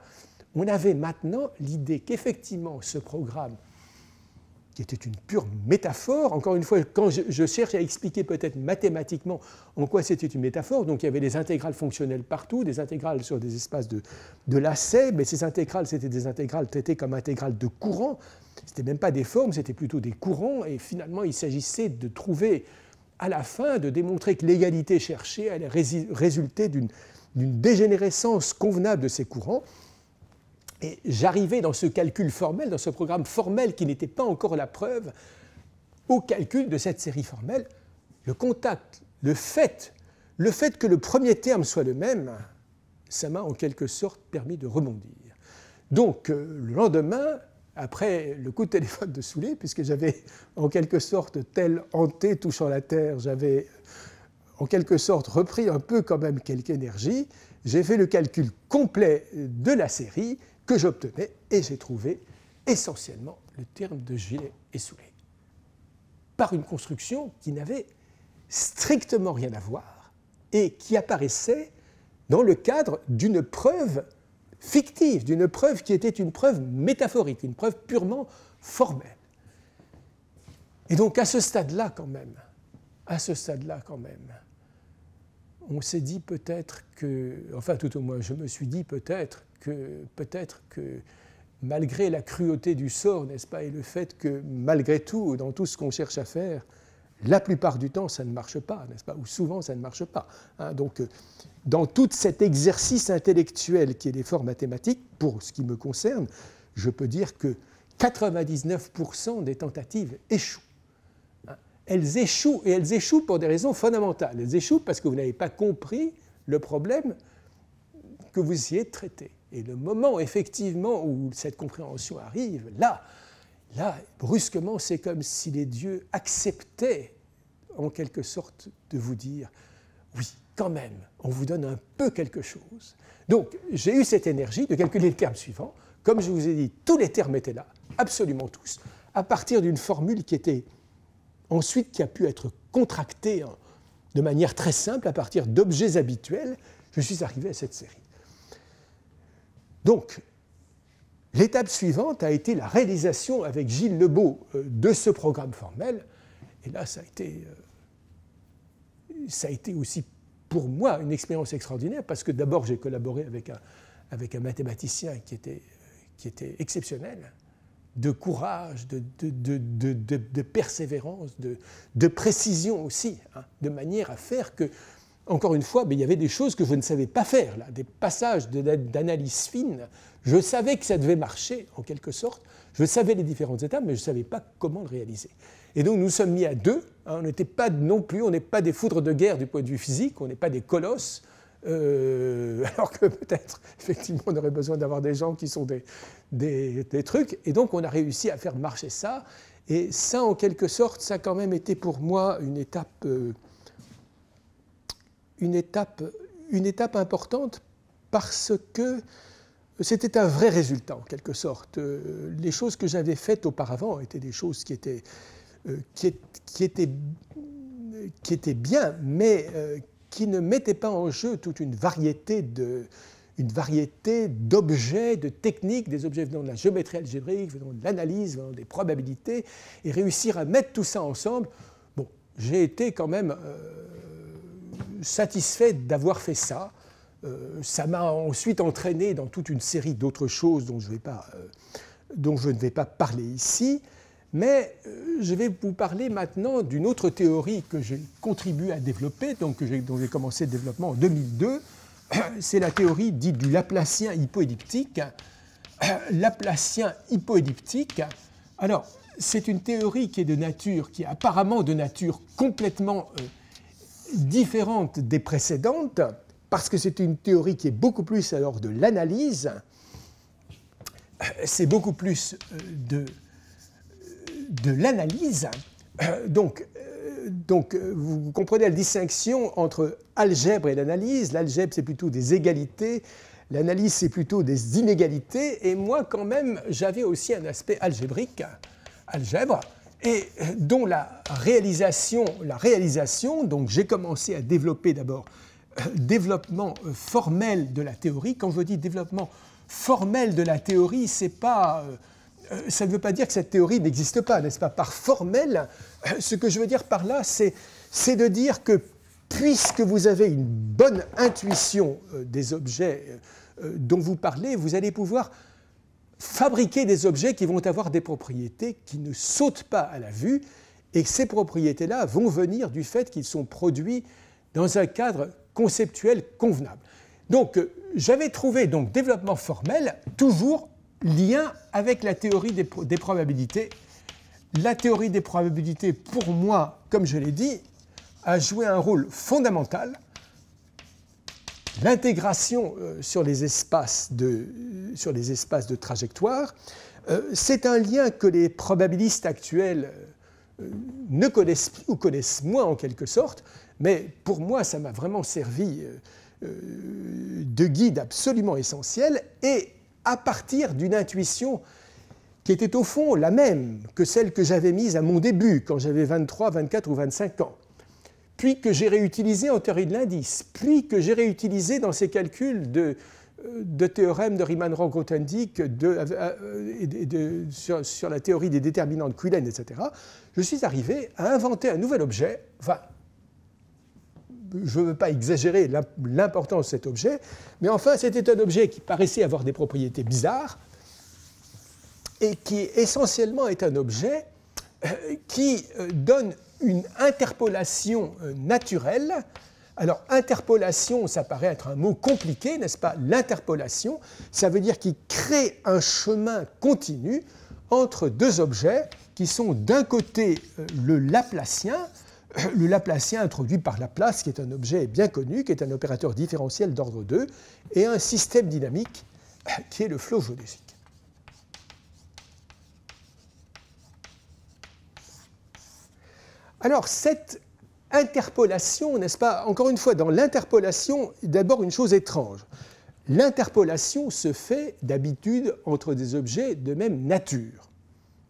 On avait maintenant l'idée qu'effectivement ce programme, qui était une pure métaphore, encore une fois, quand je, cherche à expliquer peut-être mathématiquement en quoi c'était une métaphore, donc il y avait des intégrales fonctionnelles partout, des intégrales sur des espaces de, de lacets, mais ces intégrales, c'était des intégrales traitées comme intégrales de courant. Ce n'était même pas des formes, c'était plutôt des courants, et finalement il s'agissait de trouver à la fin de démontrer que l'égalité cherchée allait résulter d'une dégénérescence convenable de ces courants. Et j'arrivais dans ce calcul formel, dans ce programme formel qui n'était pas encore la preuve, au calcul de cette série formelle, le contact, le fait, le fait que le premier terme soit le même, ça m'a en quelque sorte permis de rebondir. Donc, euh, le lendemain, après le coup de téléphone de Soulet, puisque j'avais en quelque sorte, tel hanté touchant la terre, j'avais en quelque sorte repris un peu quand même quelque énergie, j'ai fait le calcul complet de la série que j'obtenais et j'ai trouvé essentiellement le terme de gilet et Soulet. Par une construction qui n'avait strictement rien à voir et qui apparaissait dans le cadre d'une preuve fictive, d'une preuve qui était une preuve métaphorique, une preuve purement formelle. Et donc à ce stade-là quand même, à ce stade-là quand même, on s'est dit peut-être que, enfin tout au moins je me suis dit peut-être que, peut-être que malgré la cruauté du sort, n'est-ce pas, et le fait que malgré tout, dans tout ce qu'on cherche à faire, la plupart du temps, ça ne marche pas, n'est-ce pas Ou souvent, ça ne marche pas. Hein. donc, dans tout cet exercice intellectuel qui est l'effort mathématique, pour ce qui me concerne, je peux dire que 99% des tentatives échouent. Hein. Elles échouent, et elles échouent pour des raisons fondamentales. Elles échouent parce que vous n'avez pas compris le problème que vous essayez de traiter. Et le moment, effectivement, où cette compréhension arrive, là, Là, brusquement, c'est comme si les dieux acceptaient, en quelque sorte, de vous dire, oui, quand même, on vous donne un peu quelque chose. Donc, j'ai eu cette énergie de calculer le terme suivant. Comme je vous ai dit, tous les termes étaient là, absolument tous, à partir d'une formule qui était ensuite, qui a pu être contractée de manière très simple à partir d'objets habituels, je suis arrivé à cette série. Donc, L'étape suivante a été la réalisation avec Gilles Lebeau euh, de ce programme formel. Et là, ça a été, euh, ça a été aussi pour moi une expérience extraordinaire parce que d'abord, j'ai collaboré avec un, avec un mathématicien qui était, exceptionnel, de courage, de persévérance, de, précision aussi, hein, de manière à faire que, encore une fois, il y avait des choses que je ne savais pas faire, des passages d'analyse fine je savais que ça devait marcher, en quelque sorte. Je savais les différentes étapes, mais je ne savais pas comment le réaliser. Et donc nous sommes mis à deux. Hein. on n'était pas non plus, on n'est pas des foudres de guerre du point de vue physique, on n'est pas des colosses. Euh, alors que peut-être, effectivement, on aurait besoin d'avoir des gens qui sont des, des, trucs. Et donc on a réussi à faire marcher ça. Et ça, en quelque sorte, ça a quand même été pour moi une étape, euh, une étape, une étape importante parce que c'était un vrai résultat en quelque sorte. Euh, les choses que j'avais faites auparavant étaient des choses qui étaient, euh, qui, étaient, qui étaient bien, mais euh, qui ne mettaient pas en jeu toute une variété de, une variété d'objets, de techniques, des objets venant de la géométrie algébrique, venant de l'analyse, venant des probabilités, et réussir à mettre tout ça ensemble. Bon, j'ai été quand même satisfait d'avoir fait ça. Euh, ça m'a ensuite entraîné dans toute une série d'autres choses dont je, pas, euh, dont je, ne vais pas parler ici, mais euh, je vais vous parler maintenant d'une autre théorie que j'ai contribué à développer, donc dont j'ai commencé le développement en 2002. C'est la théorie dite du Laplacien hypoédiptique. Laplacien hypoédiptique. Alors, c'est une théorie qui est de nature, qui est apparemment de nature complètement différente des précédentes parce que c'est une théorie qui est beaucoup plus alors de l'analyse, c'est beaucoup plus de, de l'analyse. Donc, donc, vous comprenez la distinction entre algèbre et l'analyse. L'algèbre, c'est plutôt des égalités. L'analyse, c'est plutôt des inégalités. Et moi, quand même, j'avais aussi un aspect algébrique, algèbre, et dont la réalisation, la réalisation donc j'ai commencé à développer d'abord euh, développement euh, formel de la théorie. Quand je dis développement formel de la théorie, c'est pas, euh, ça ne veut pas dire que cette théorie n'existe pas, n'est-ce pas? Par formel, ce que je veux dire par là, c'est, c'est de dire que puisque vous avez une bonne intuition des objets dont vous parlez, vous allez pouvoir fabriquer des objets qui vont avoir des propriétés qui ne sautent pas à la vue, et ces propriétés-là vont venir du fait qu'ils sont produits dans un cadre conceptuel convenable. Donc euh, j'avais trouvé donc développement formel toujours lien avec la théorie des, des, probabilités. La théorie des probabilités, pour moi, comme je l'ai dit, a joué un rôle fondamental l'intégration euh, sur, les espaces de, sur les espaces de trajectoire, euh, c'est un lien que les probabilistes actuels euh, ne connaissent plus ou connaissent moins en quelque sorte, mais pour moi ça m'a vraiment servi de guide absolument essentiel et à partir d'une intuition qui était au fond la même que celle que j'avais mise à mon début quand j'avais 23, 24 ou 25 ans puis que j'ai réutilisé en théorie de l'indice, puis que j'ai réutilisé dans ces calculs de, de théorèmes de Riemann-Roch-Grothendieck de, de, sur, la théorie des déterminants de Quillen, etc., je suis arrivé à inventer un nouvel objet. Enfin, je ne veux pas exagérer l'importance de cet objet, mais enfin, c'était un objet qui paraissait avoir des propriétés bizarres et qui essentiellement est un objet euh, qui euh, donne une interpolation euh, naturelle. Alors, interpolation, ça paraît être un mot compliqué, n'est-ce pas? L'interpolation, ça veut dire qu'il crée un chemin continu entre deux objets qui sont d'un côté euh, le Laplacien, euh, le Laplacien introduit par Laplace, qui est un objet bien connu, qui est un opérateur différentiel d'ordre 2, et un système dynamique qui est le flot géodésique. Alors cette interpolation, n'est-ce pas Encore une fois, dans l'interpolation, d'abord une chose étrange. L'interpolation se fait d'habitude entre des objets de même nature.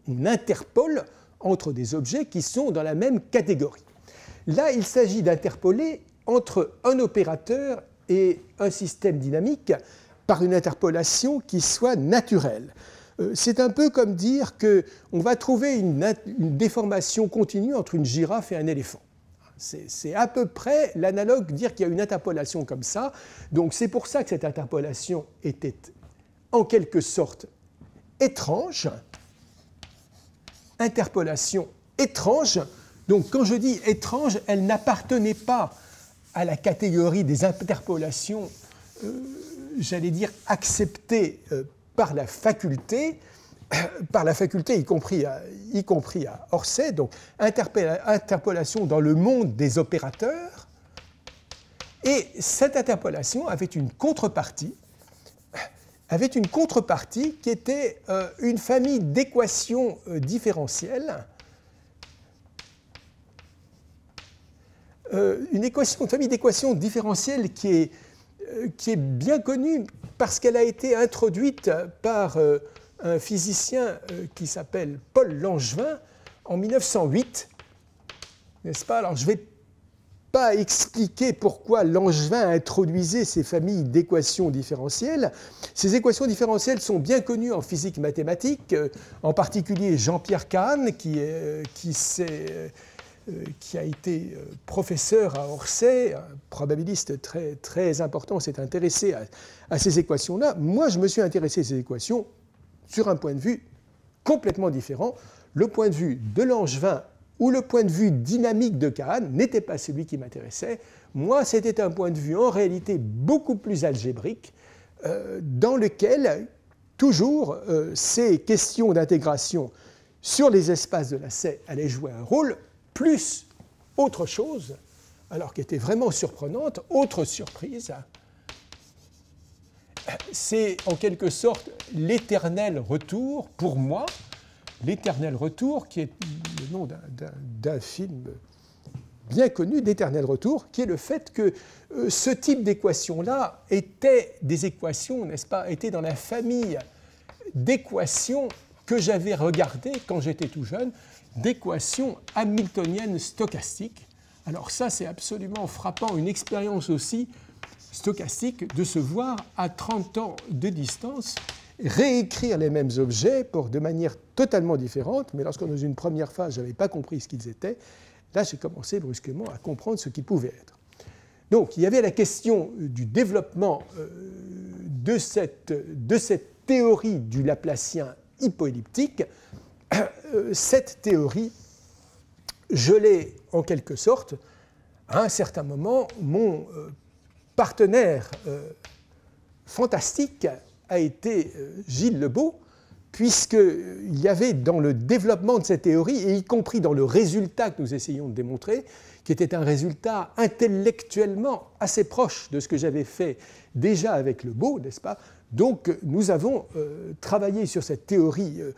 On interpole entre des objets qui sont dans la même catégorie. Là, il s'agit d'interpoler entre un opérateur et un système dynamique par une interpolation qui soit naturelle. Euh, c'est un peu comme dire qu'on va trouver une, déformation continue entre une girafe et un éléphant. C'est à peu près l'analogue dire qu'il y a une interpolation comme ça. Donc c'est pour ça que cette interpolation était en quelque sorte étrange. Interpolation étrange. Donc quand je dis étrange, elle n'appartenait pas à la catégorie des interpolations, euh, j'allais dire, acceptées euh, par la faculté, par la faculté y compris à, y compris à Orsay, donc interpolation dans le monde des opérateurs. Et cette interpolation avait une contrepartie, avait une contrepartie qui était euh, une famille d'équations euh, différentielles, euh, une, équation, une famille d'équations différentielles qui est, qui est bien connue parce qu'elle a été introduite par euh, un physicien euh, qui s'appelle Paul Langevin en 1908. N'est-ce pas? Alors je ne vais pas expliquer pourquoi Langevin introduisait ces familles d'équations différentielles. Ces équations différentielles sont bien connues en physique mathématique, euh, en particulier Jean-Pierre Kahn, qui, qui s'est euh, qui a été euh, professeur à Orsay, un probabiliste très, très important, s'est intéressé à, ces équations-là. Moi, je me suis intéressé à ces équations sur un point de vue complètement différent. Le point de vue de Langevin ou le point de vue dynamique de Kahn n'était pas celui qui m'intéressait. Moi, c'était un point de vue en réalité beaucoup plus algébrique, euh, dans lequel toujours ces questions d'intégration sur les espaces de la C allaient jouer un rôle plus autre chose, alors qui était vraiment surprenante, autre surprise, c'est en quelque sorte l'éternel retour, pour moi, l'éternel retour, qui est le nom d'un film bien connu d'éternel retour, qui est le fait que euh, ce type d'équation-là était des équations, n'est-ce pas, était dans la famille d'équations que j'avais regardées quand j'étais tout jeune, d'équations hamiltoniennes stochastiques. Alors ça, c'est absolument frappant, une expérience aussi stochastique de se voir à 30 ans de distance réécrire les mêmes objets pour, de manière totalement différente, mais lorsqu'on dans une première phase, je n'avais pas compris ce qu'ils étaient, là j'ai commencé brusquement à comprendre ce qu'ils pouvaient être. Donc il y avait la question du développement euh, de cette, de cette théorie du Laplacien hypoelliptique. Euh, cette théorie, je l'ai en quelque sorte, à un certain moment, mon euh, partenaire fantastique a été Gilles Lebeau, puisqu'il y avait dans le développement de cette théorie, et y compris dans le résultat que nous essayons de démontrer, qui était un résultat intellectuellement assez proche de ce que j'avais fait déjà avec le beau, n'est-ce pas? Donc nous avons euh, travaillé sur cette théorie euh,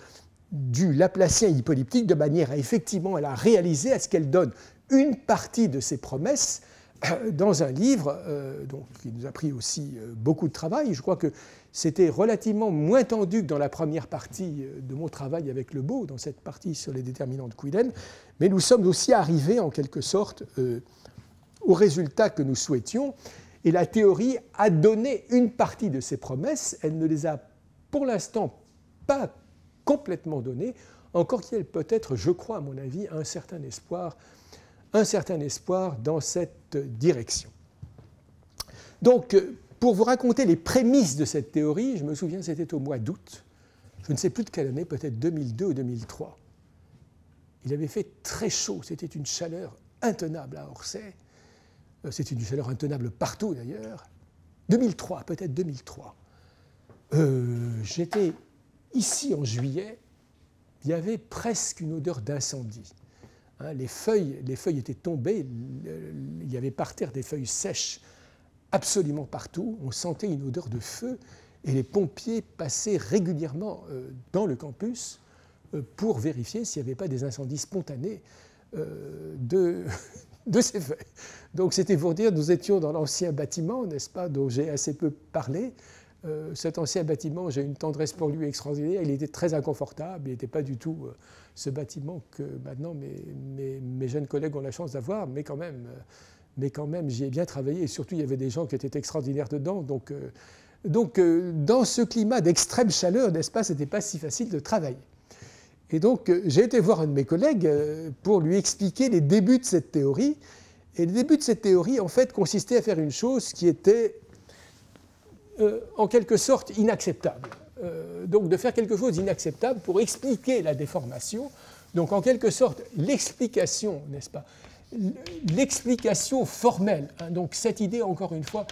du Laplacien hypolyptique de manière à effectivement la réaliser, à ce qu'elle donne une partie de ses promesses euh, dans un livre donc, qui nous a pris aussi beaucoup de travail. Je crois que c'était relativement moins tendu que dans la première partie euh, de mon travail avec le Beau, dans cette partie sur les déterminants de Quillen, mais nous sommes aussi arrivés en quelque sorte euh, au résultat que nous souhaitions, et la théorie a donné une partie de ses promesses, elle ne les a pour l'instant pas complètement données, encore qu'il y ait peut-être, je crois à mon avis, un certain espoir, un certain espoir dans cette direction. Donc, euh, pour vous raconter les prémices de cette théorie, je me souviens, c'était au mois d'août, je ne sais plus de quelle année, peut-être 2002 ou 2003. Il avait fait très chaud, c'était une chaleur intenable à Orsay, euh, c'était une chaleur intenable partout d'ailleurs. 2003, peut-être 2003. Euh, j'étais ici en juillet, il y avait presque une odeur d'incendie. Hein, les, feuilles, les feuilles étaient tombées, il y avait par terre des feuilles sèches absolument partout. On sentait une odeur de feu et les pompiers passaient régulièrement euh, dans le campus euh, pour vérifier s'il n'y avait pas des incendies spontanés euh, de, de ces feuilles. Donc c'était pour dire, nous étions dans l'ancien bâtiment, n'est-ce pas, dont j'ai assez peu parlé. Cet ancien bâtiment, j'ai une tendresse pour lui extraordinaire. Il était très inconfortable. Il n'était pas du tout ce bâtiment que maintenant mes, jeunes collègues ont la chance d'avoir, mais quand même, mais quand même, j'y ai bien travaillé, et surtout, il y avait des gens qui étaient extraordinaires dedans. Donc, euh, euh, dans ce climat d'extrême chaleur, n'est-ce pas, ce n'était pas si facile de travailler. Et donc, euh, j'ai été voir un de mes collègues pour lui expliquer les débuts de cette théorie. Et les débuts de cette théorie, en fait, consistaient à faire une chose qui était, en quelque sorte, inacceptable. donc, de faire quelque chose d'inacceptable pour expliquer la déformation. Donc, en quelque sorte, l'explication, n'est-ce pas, l'explication formelle, hein, donc cette idée, encore une fois,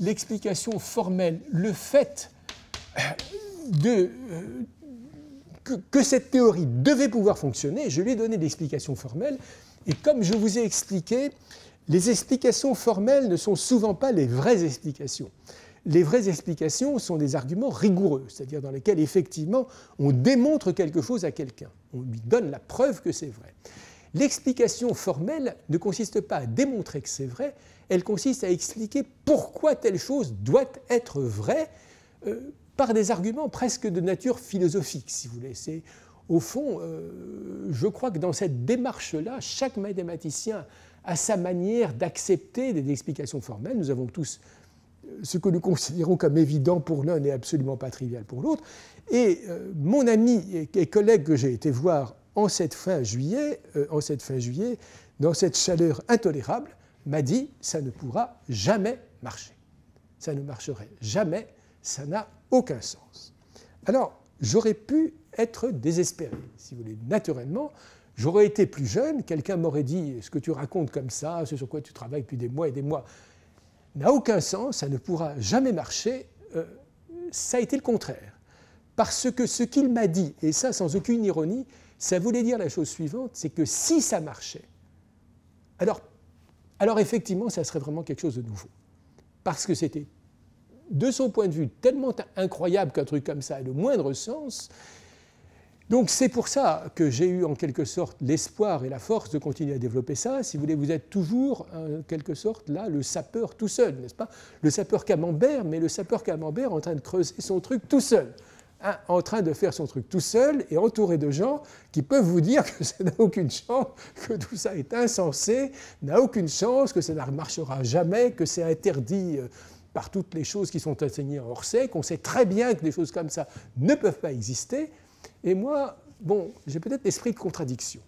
l'explication formelle, le fait euh, euh, que, cette théorie devait pouvoir fonctionner, je lui ai donné l'explication formelle, et comme je vous ai expliqué, les explications formelles ne sont souvent pas les vraies explications. Les vraies explications sont des arguments rigoureux, c'est-à-dire dans lesquels effectivement on démontre quelque chose à quelqu'un, on lui donne la preuve que c'est vrai. L'explication formelle ne consiste pas à démontrer que c'est vrai, elle consiste à expliquer pourquoi telle chose doit être vraie euh, par des arguments presque de nature philosophique, si vous voulez. Au fond, euh, je crois que dans cette démarche-là, chaque mathématicien a sa manière d'accepter des explications formelles. Nous avons tous ce que nous considérons comme évident pour l'un n'est absolument pas trivial pour l'autre. Et mon ami et collègue que j'ai été voir en cette fin juillet, euh, en cette fin juillet, dans cette chaleur intolérable, m'a dit ça ne pourra jamais marcher. Ça ne marcherait jamais, ça n'a aucun sens. Alors, j'aurais pu être désespéré, si vous voulez, naturellement. J'aurais été plus jeune, quelqu'un m'aurait dit ce que tu racontes comme ça, ce sur quoi tu travailles depuis des mois et des mois, n'a aucun sens, ça ne pourra jamais marcher. Euh, ça a été le contraire. Parce que ce qu'il m'a dit, et ça sans aucune ironie, ça voulait dire la chose suivante, c'est que si ça marchait, alors, alors effectivement, ça serait vraiment quelque chose de nouveau. Parce que c'était de son point de vue tellement incroyable qu'un truc comme ça ait le moindre sens. Donc c'est pour ça que j'ai eu en quelque sorte l'espoir et la force de continuer à développer ça. Si vous voulez, vous êtes toujours en quelque sorte là le sapeur tout seul, n'est-ce pas? Le sapeur camembert, mais le sapeur camembert en train de creuser son truc tout seul. Hein, en train de faire son truc tout seul et entouré de gens qui peuvent vous dire que ça n'a aucune chance, que tout ça est insensé, n'a aucune chance, que ça ne marchera jamais, que c'est interdit euh, par toutes les choses qui sont enseignées en Orsay, qu'on sait très bien que des choses comme ça ne peuvent pas exister. Et moi, bon, j'ai peut-être l'esprit de contradiction.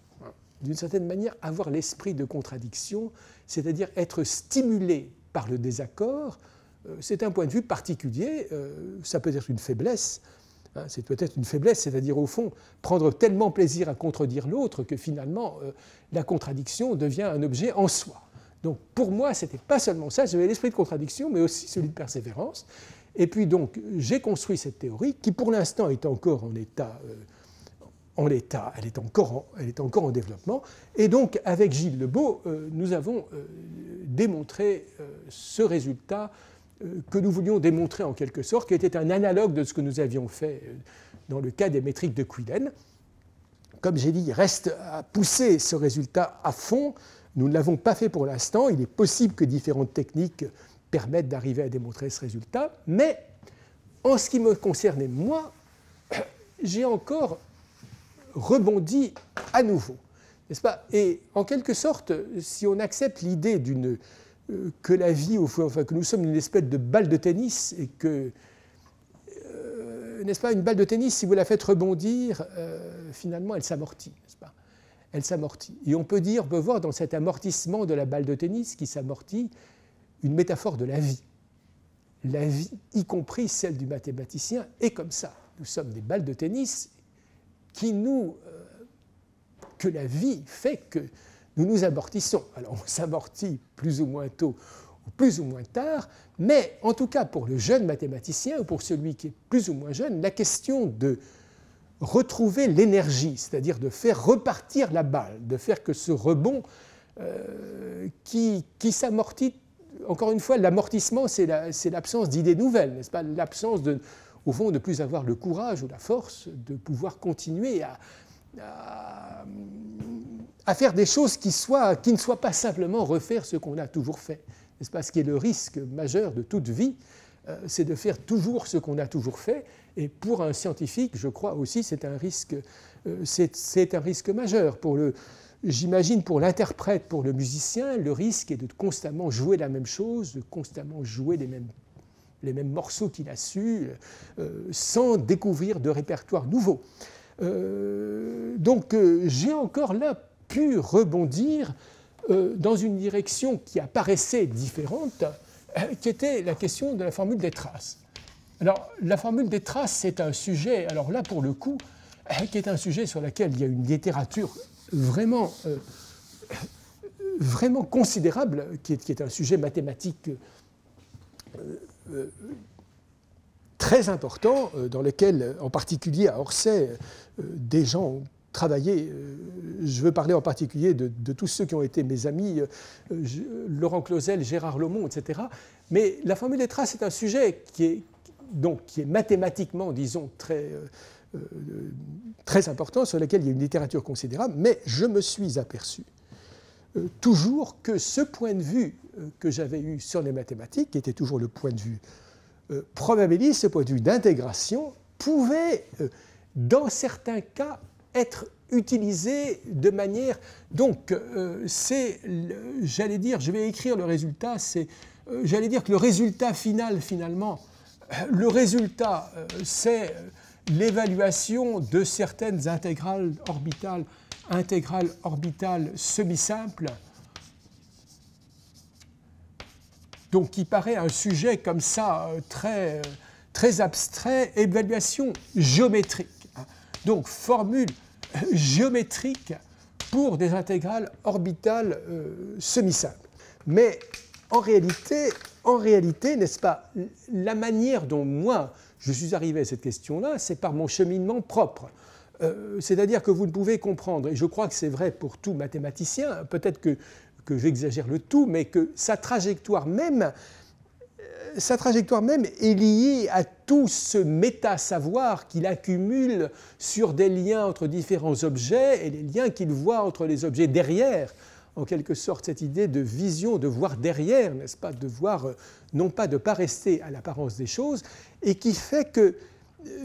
D'une certaine manière, avoir l'esprit de contradiction, c'est-à-dire être stimulé par le désaccord, euh, c'est un point de vue particulier, euh, ça peut être une faiblesse, Hein, c'est peut-être une faiblesse, c'est-à-dire au fond prendre tellement plaisir à contredire l'autre que finalement euh, la contradiction devient un objet en soi. Donc pour moi, ce n'était pas seulement ça, j'avais l'esprit de contradiction, mais aussi celui de persévérance. Et puis donc j'ai construit cette théorie qui pour l'instant est encore en état, euh, en état elle, est encore en, elle est encore en développement. Et donc avec Gilles Lebeau, euh, nous avons démontré ce résultat euh, que nous voulions démontrer en quelque sorte, qui était un analogue de ce que nous avions fait euh, dans le cas des métriques de Quillen. Comme j'ai dit, il reste à pousser ce résultat à fond. Nous ne l'avons pas fait pour l'instant. Il est possible que différentes techniques permettent d'arriver à démontrer ce résultat. Mais en ce qui me concernait, moi, j'ai encore rebondi à nouveau. N'est-ce pas? Et en quelque sorte, si on accepte l'idée euh, que la vie, enfin, que nous sommes une espèce de balle de tennis et que, euh, n'est-ce pas, une balle de tennis, si vous la faites rebondir, euh, finalement, elle s'amortit, n'est-ce pas? Elle s'amortit. Et on peut dire, on peut voir dans cet amortissement de la balle de tennis qui s'amortit une métaphore de la vie. La vie, y compris celle du mathématicien, est comme ça. Nous sommes des balles de tennis qui nous, que la vie fait que nous nous amortissons. Alors on s'amortit plus ou moins tôt ou plus ou moins tard, mais en tout cas pour le jeune mathématicien ou pour celui qui est plus ou moins jeune, la question de retrouver l'énergie, c'est-à-dire de faire repartir la balle, de faire que ce rebond euh, qui, qui s'amortit, encore une fois, l'amortissement, c'est l'absence d'idées nouvelles, n'est-ce pas? L'absence, au fond, de plus avoir le courage ou la force de pouvoir continuer à, faire des choses qui, ne soient pas simplement refaire ce qu'on a toujours fait. N'est-ce pas? Ce qui est le risque majeur de toute vie, euh, c'est de faire toujours ce qu'on a toujours fait. Et pour un scientifique, je crois aussi, c'est un euh, c'est un risque majeur. Pour le, j'imagine pour l'interprète, pour le musicien, le risque est de constamment jouer la même chose, de constamment jouer les mêmes, morceaux qu'il a su, euh, sans découvrir de répertoire nouveau. donc j'ai encore là pu rebondir euh, dans une direction qui apparaissait différente, euh, qui était la question de la formule des traces. Alors, la formule des traces, c'est un sujet, alors là, pour le coup, euh, qui est un sujet sur lequel il y a une littérature vraiment, vraiment considérable, qui est, un sujet mathématique très important, dans lequel, en particulier à Orsay, des gens ont travaillé. Euh, je veux parler en particulier de, tous ceux qui ont été mes amis, euh, Laurent Clausel, Gérard Lomont, etc. Mais la formule des traces est un sujet qui est, donc, qui est mathématiquement, disons, très, euh, très important, sur lequel il y a une littérature considérable, mais je me suis aperçu toujours que ce point de vue que j'avais eu sur les mathématiques, qui était toujours le point de vue probabiliste, ce point de vue d'intégration, pouvait, dans certains cas, être utilisé de manière... Donc, euh, c'est, j'allais dire, je vais écrire le résultat, c'est, euh, j'allais dire que le résultat final, finalement, euh, le résultat, c'est l'évaluation de certaines intégrales orbitales, intégrales orbitales semi-simples, donc qui paraît un sujet comme ça très, très abstrait, évaluation géométrique. Hein. Donc formule géométrique pour des intégrales orbitales euh, semi-simples. Mais en réalité, en réalité, n'est-ce pas, la manière dont moi je suis arrivé à cette question-là, c'est par mon cheminement propre. Euh, c'est-à-dire que vous ne pouvez comprendre, et je crois que c'est vrai pour tout mathématicien, peut-être que, j'exagère le tout, mais que sa trajectoire même, sa trajectoire même est liée à tout ce méta-savoir qu'il accumule sur des liens entre différents objets et les liens qu'il voit entre les objets derrière. En quelque sorte, cette idée de vision, de voir derrière, n'est-ce pas, de voir, euh, non pas de ne pas rester à l'apparence des choses, et qui fait que euh,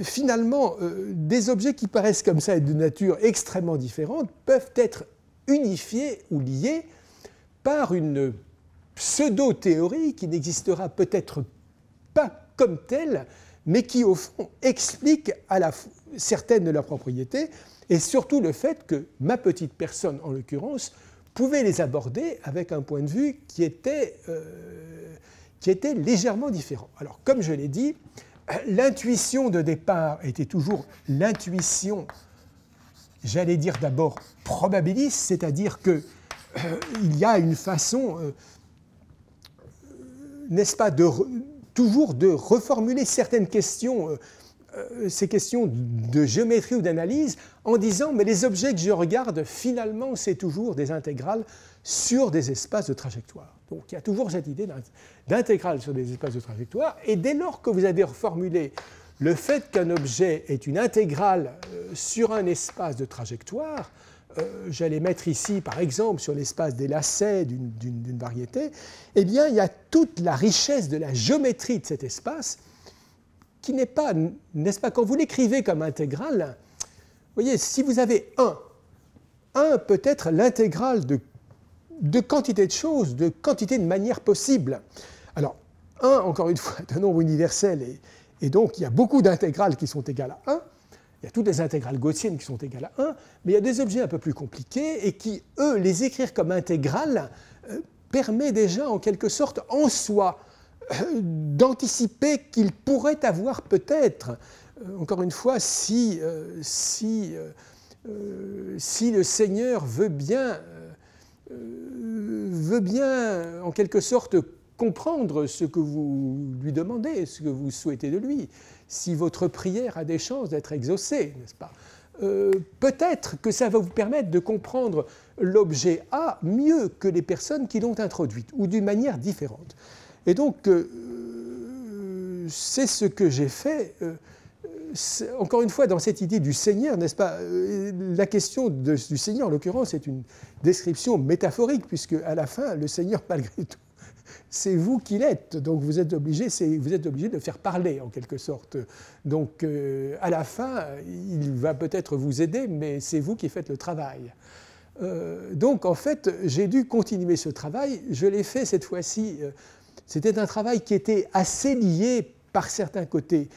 finalement, euh, des objets qui paraissent comme ça et de nature extrêmement différente peuvent être unifiés ou liés par une pseudo-théorie qui n'existera peut-être pas comme telle, mais qui au fond explique à la certaines de leurs propriétés et surtout le fait que ma petite personne en l'occurrence pouvait les aborder avec un point de vue qui était, euh, qui était légèrement différent. Alors comme je l'ai dit, l'intuition de départ était toujours l'intuition, j'allais dire d'abord probabiliste, c'est-à-dire que euh, il y a une façon euh, n'est-ce pas, de, toujours de reformuler certaines questions, euh, ces questions de géométrie ou d'analyse, en disant, mais les objets que je regarde, finalement, c'est toujours des intégrales sur des espaces de trajectoire. Donc il y a toujours cette idée d'intégrale sur des espaces de trajectoire, et dès lors que vous avez reformulé le fait qu'un objet est une intégrale euh, sur un espace de trajectoire, euh, j'allais mettre ici, par exemple, sur l'espace des lacets d'une variété, eh bien, il y a toute la richesse de la géométrie de cet espace qui n'est pas, n'est-ce pas, quand vous l'écrivez comme intégrale, vous voyez, si vous avez 1, 1 peut être l'intégrale de, de quantité de choses, de quantité de manières possibles. Alors, 1, encore une fois, est un nombre universel, et, et donc il y a beaucoup d'intégrales qui sont égales à 1. Il y a toutes les intégrales gaussiennes qui sont égales à 1, mais il y a des objets un peu plus compliqués et qui, eux, les écrire comme intégrales euh, permet déjà en quelque sorte en soi d'anticiper qu'ils pourraient avoir peut-être, euh, encore une fois, si, si, si le Seigneur veut bien, veut bien en quelque sorte comprendre ce que vous lui demandez, ce que vous souhaitez de lui si votre prière a des chances d'être exaucée, n'est-ce pas? Euh, Peut-être que ça va vous permettre de comprendre l'objet A mieux que les personnes qui l'ont introduite, ou d'une manière différente. Et donc, euh, c'est ce que j'ai fait. Euh, encore une fois, dans cette idée du Seigneur, n'est-ce pas? La question du Seigneur, en l'occurrence, est une description métaphorique, puisque à la fin, le Seigneur, malgré tout, c'est vous qui l'êtes. Donc vous êtes obligé, vous êtes obligé de faire parler en quelque sorte. Donc euh, à la fin, il va peut-être vous aider, mais c'est vous qui faites le travail. Euh, donc en fait, j'ai dû continuer ce travail. Je l'ai fait cette fois-ci. Euh, c'était un travail qui était assez lié par certains côtés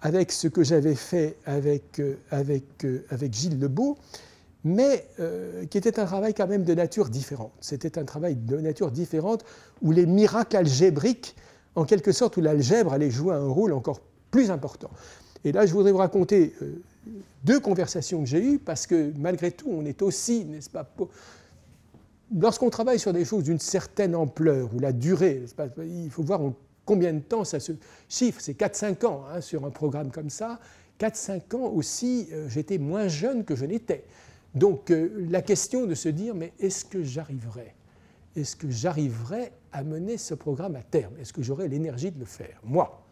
avec ce que j'avais fait avec, avec, avec Gilles Lebeau mais euh, qui était un travail quand même de nature différente. C'était un travail de nature différente où les miracles algébriques, en quelque sorte, où l'algèbre allait jouer un rôle encore plus important. Et là, je voudrais vous raconter euh, deux conversations que j'ai eues, parce que malgré tout, on est aussi, n'est-ce pas, lorsqu'on travaille sur des choses d'une certaine ampleur, ou la durée, il faut voir combien de temps ça se chiffre, c'est 4-5 ans hein, sur un programme comme ça. 4-5 ans aussi, euh, j'étais moins jeune que je n'étais. Donc euh, la question de se dire, mais est-ce que j'arriverai? Est-ce que j'arriverai à mener ce programme à terme? Est-ce que j'aurai l'énergie de le faire? Moi,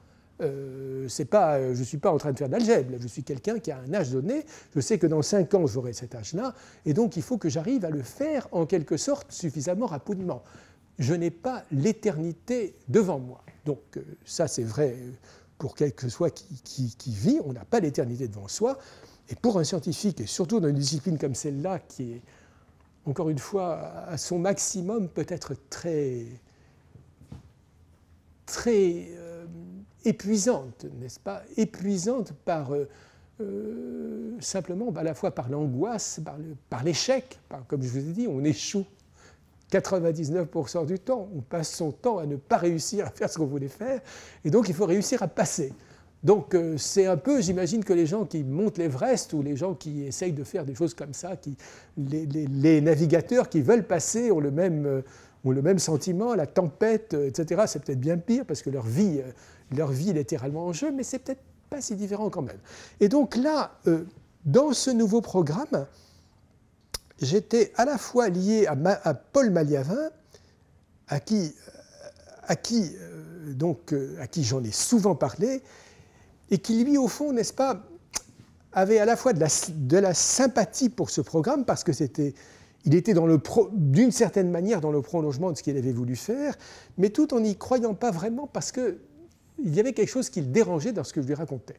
euh, pas, je ne suis pas en train de faire d'algèbre, je suis quelqu'un qui a un âge donné, je sais que dans 5 ans j'aurai cet âge-là, et donc il faut que j'arrive à le faire en quelque sorte suffisamment rapidement. Je n'ai pas l'éternité devant moi. Donc euh, ça c'est vrai pour quel que soit qui vit, on n'a pas l'éternité devant soi. Et pour un scientifique, et surtout dans une discipline comme celle-là, qui est, encore une fois, à son maximum, peut-être très, très euh, épuisante, n'est-ce pas? Épuisante par, euh, euh, simplement à la fois par l'angoisse, par l'échec, comme je vous ai dit, on échoue 99% du temps, on passe son temps à ne pas réussir à faire ce qu'on voulait faire, et donc il faut réussir à passer. Donc euh, c'est un peu, j'imagine que les gens qui montent l'Everest ou les gens qui essayent de faire des choses comme ça, qui, les, navigateurs qui veulent passer ont le même, euh, ont le même sentiment, la tempête, etc. C'est peut-être bien pire parce que leur vie, leur vie littéralement en jeu, mais c'est peut-être pas si différent quand même. Et donc là, dans ce nouveau programme, j'étais à la fois lié à, Paul Maliavin, à qui, donc, à qui j'en ai souvent parlé, et qui lui, au fond, n'est-ce pas, avait à la fois de la, de la, sympathie pour ce programme, parce que c'était, il était d'une certaine manière dans le prolongement de ce qu'il avait voulu faire, mais tout en n'y croyant pas vraiment, parce que il y avait quelque chose qui le dérangeait dans ce que je lui racontais.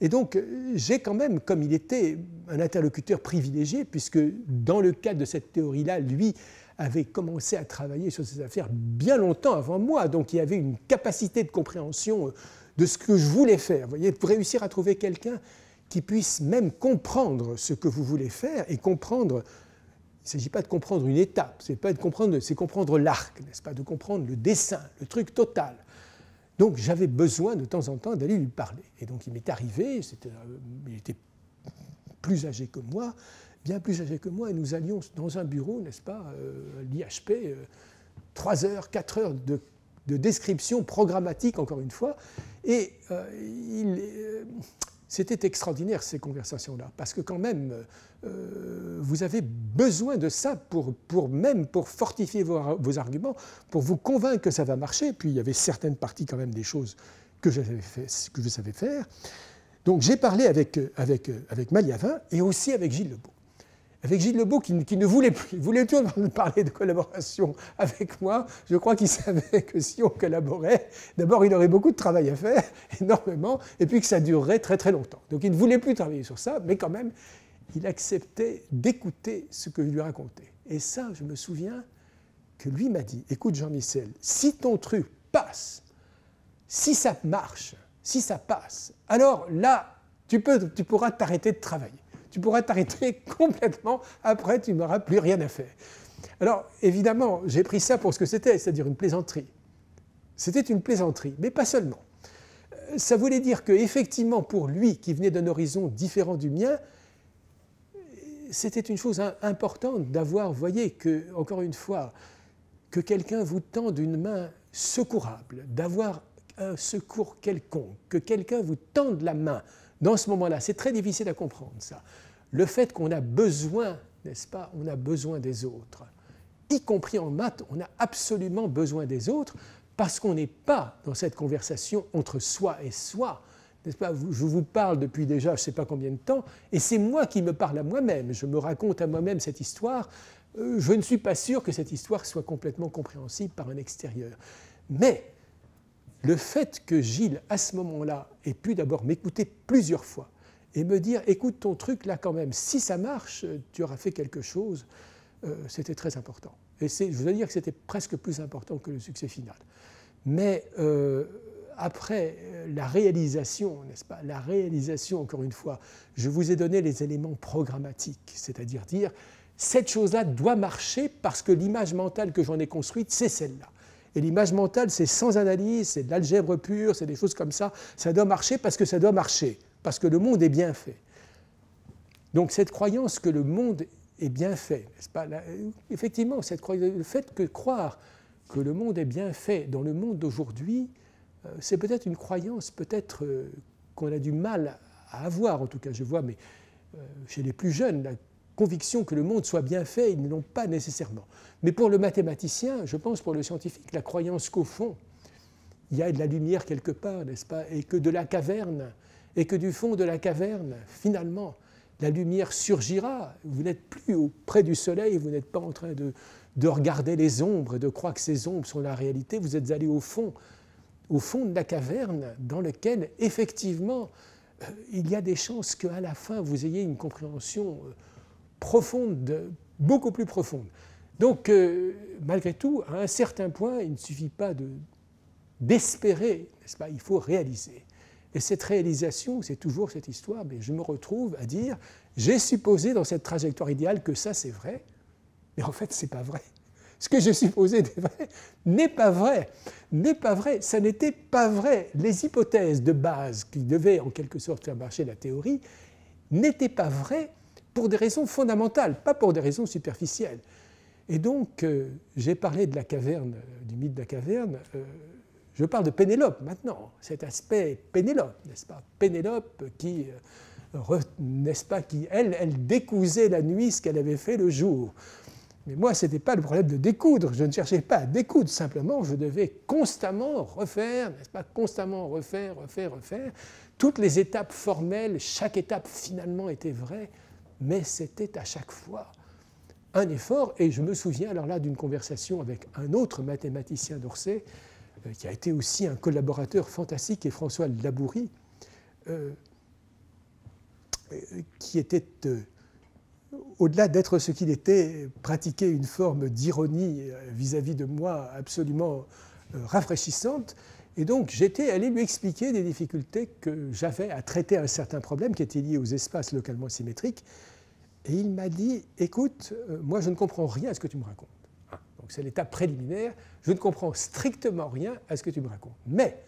Et donc, j'ai quand même, comme il était un interlocuteur privilégié, puisque dans le cadre de cette théorie-là, lui avait commencé à travailler sur ces affaires bien longtemps avant moi, donc il avait une capacité de compréhension euh, de ce que je voulais faire. Vous voyez, pour réussir à trouver quelqu'un qui puisse même comprendre ce que vous voulez faire et comprendre. Il ne s'agit pas de comprendre une étape, c'est pas de comprendre, c'est comprendre l'arc, n'est-ce pas, de comprendre le dessin, le truc total. Donc j'avais besoin de temps en temps d'aller lui parler. Et donc il m'est arrivé, euh, il était plus âgé que moi, bien plus âgé que moi, et nous allions dans un bureau, n'est-ce pas, euh, l'IHP, euh, trois heures, quatre heures de, description programmatique, encore une fois, et il, c'était extraordinaire ces conversations-là, parce que quand même, euh, vous avez besoin de ça pour, même pour fortifier vos, arguments, pour vous convaincre que ça va marcher. Puis il y avait certaines parties quand même des choses que je savais, faire. Donc j'ai parlé avec, avec, avec Maliavin et aussi avec Gilles Lebeau avec Gilles Lebeau qui, ne voulait plus, il voulait toujours parler de collaboration avec moi. Je crois qu'il savait que si on collaborait, d'abord il aurait beaucoup de travail à faire, énormément, et puis que ça durerait très très longtemps. Donc il ne voulait plus travailler sur ça, mais quand même, il acceptait d'écouter ce que je lui racontais. Et ça, je me souviens que lui m'a dit, écoute Jean-Michel, si ton truc passe, si ça marche, si ça passe, alors là, tu pourras t'arrêter de travailler tu pourras t'arrêter complètement. Après, tu n'auras plus rien à faire. Alors, évidemment, j'ai pris ça pour ce que c'était, c'est-à-dire une plaisanterie. C'était une plaisanterie, mais pas seulement. Euh, ça voulait dire que, effectivement, pour lui, qui venait d'un horizon différent du mien, c'était une chose importante d'avoir, voyez, que, encore une fois, que quelqu'un vous tende une main secourable, d'avoir un secours quelconque, que quelqu'un vous tende la main dans ce moment-là. C'est très difficile à comprendre ça. Le fait qu'on a besoin, n'est-ce pas, on a besoin des autres. Y compris en maths, on a absolument besoin des autres parce qu'on n'est pas dans cette conversation entre soi et soi. N'est-ce pas? Je vous parle depuis déjà je ne sais pas combien de temps, et c'est moi qui me parle à moi-même. Je me raconte à moi-même cette histoire. Euh, je ne suis pas sûr que cette histoire soit complètement compréhensible par un extérieur. Mais le fait que Gilles, à ce moment-là, ait pu d'abord m'écouter plusieurs fois et me dire écoute ton truc là quand même, si ça marche, tu auras fait quelque chose, euh, c'était très important. Et je veux dire que c'était presque plus important que le succès final. Mais euh, après euh, la réalisation, n'est-ce pas La réalisation, encore une fois, je vous ai donné les éléments programmatiques, c'est-à-dire dire cette chose-là doit marcher parce que l'image mentale que j'en ai construite, c'est celle-là. Et l'image mentale, c'est sans analyse, c'est de l'algèbre pure, c'est des choses comme ça. Ça doit marcher parce que ça doit marcher, parce que le monde est bien fait. Donc cette croyance que le monde est bien fait, n'est-ce pas? Effectivement, cette le fait que croire que le monde est bien fait dans le monde d'aujourd'hui, euh, c'est peut-être une croyance, peut-être euh, qu'on a du mal à avoir, en tout cas je vois, mais euh, chez les plus jeunes, la conviction que le monde soit bien fait, ils ne l'ont pas nécessairement. Mais pour le mathématicien, je pense pour le scientifique, la croyance qu'au fond, il y a de la lumière quelque part, n'est-ce pas Et que de la caverne, et que du fond de la caverne, finalement, la lumière surgira. Vous n'êtes plus auprès du soleil, vous n'êtes pas en train de, de regarder les ombres et de croire que ces ombres sont la réalité, vous êtes allé au fond, au fond de la caverne dans lequel, effectivement, euh, il y a des chances qu'à la fin, vous ayez une compréhension euh, profonde, beaucoup plus profonde. Donc, euh, malgré tout, à un certain point, il ne suffit pas d'espérer, n'est-ce pas? Il faut réaliser. Et cette réalisation, c'est toujours cette histoire, mais je me retrouve à dire, j'ai supposé dans cette trajectoire idéale que ça c'est vrai, mais en fait c'est pas vrai. Ce que j'ai supposé n'est pas vrai, n'est pas vrai, ça n'était pas vrai. Les hypothèses de base qui devaient en quelque sorte faire marcher la théorie n'étaient pas vraies pour des raisons fondamentales, pas pour des raisons superficielles. Et donc, euh, j'ai parlé de la caverne, euh, du mythe de la caverne. Euh, je parle de Pénélope maintenant, cet aspect Pénélope, n'est-ce pas? Pénélope qui, n'est-ce pas, qui, elle, elle décousait la nuit ce qu'elle avait fait le jour. Mais moi, ce n'était pas le problème de découdre. Je ne cherchais pas à découdre. Simplement, je devais constamment refaire, n'est-ce pas, constamment refaire, refaire, refaire. Toutes les étapes formelles, chaque étape finalement était vraie, mais c'était à chaque fois un effort. Et je me souviens alors là d'une conversation avec un autre mathématicien d'Orsay, euh, qui a été aussi un collaborateur fantastique, et François Labourie, euh, euh, qui était au-delà d'être ce qu'il était, pratiquait une forme d'ironie vis-à-vis de moi absolument rafraîchissante. Et donc j'étais allé lui expliquer des difficultés que j'avais à traiter un certain problème qui était lié aux espaces localement symétriques. Et il m'a dit, écoute, euh, moi je ne comprends rien à ce que tu me racontes. Ah, donc c'est l'étape préliminaire, je ne comprends strictement rien à ce que tu me racontes. Mais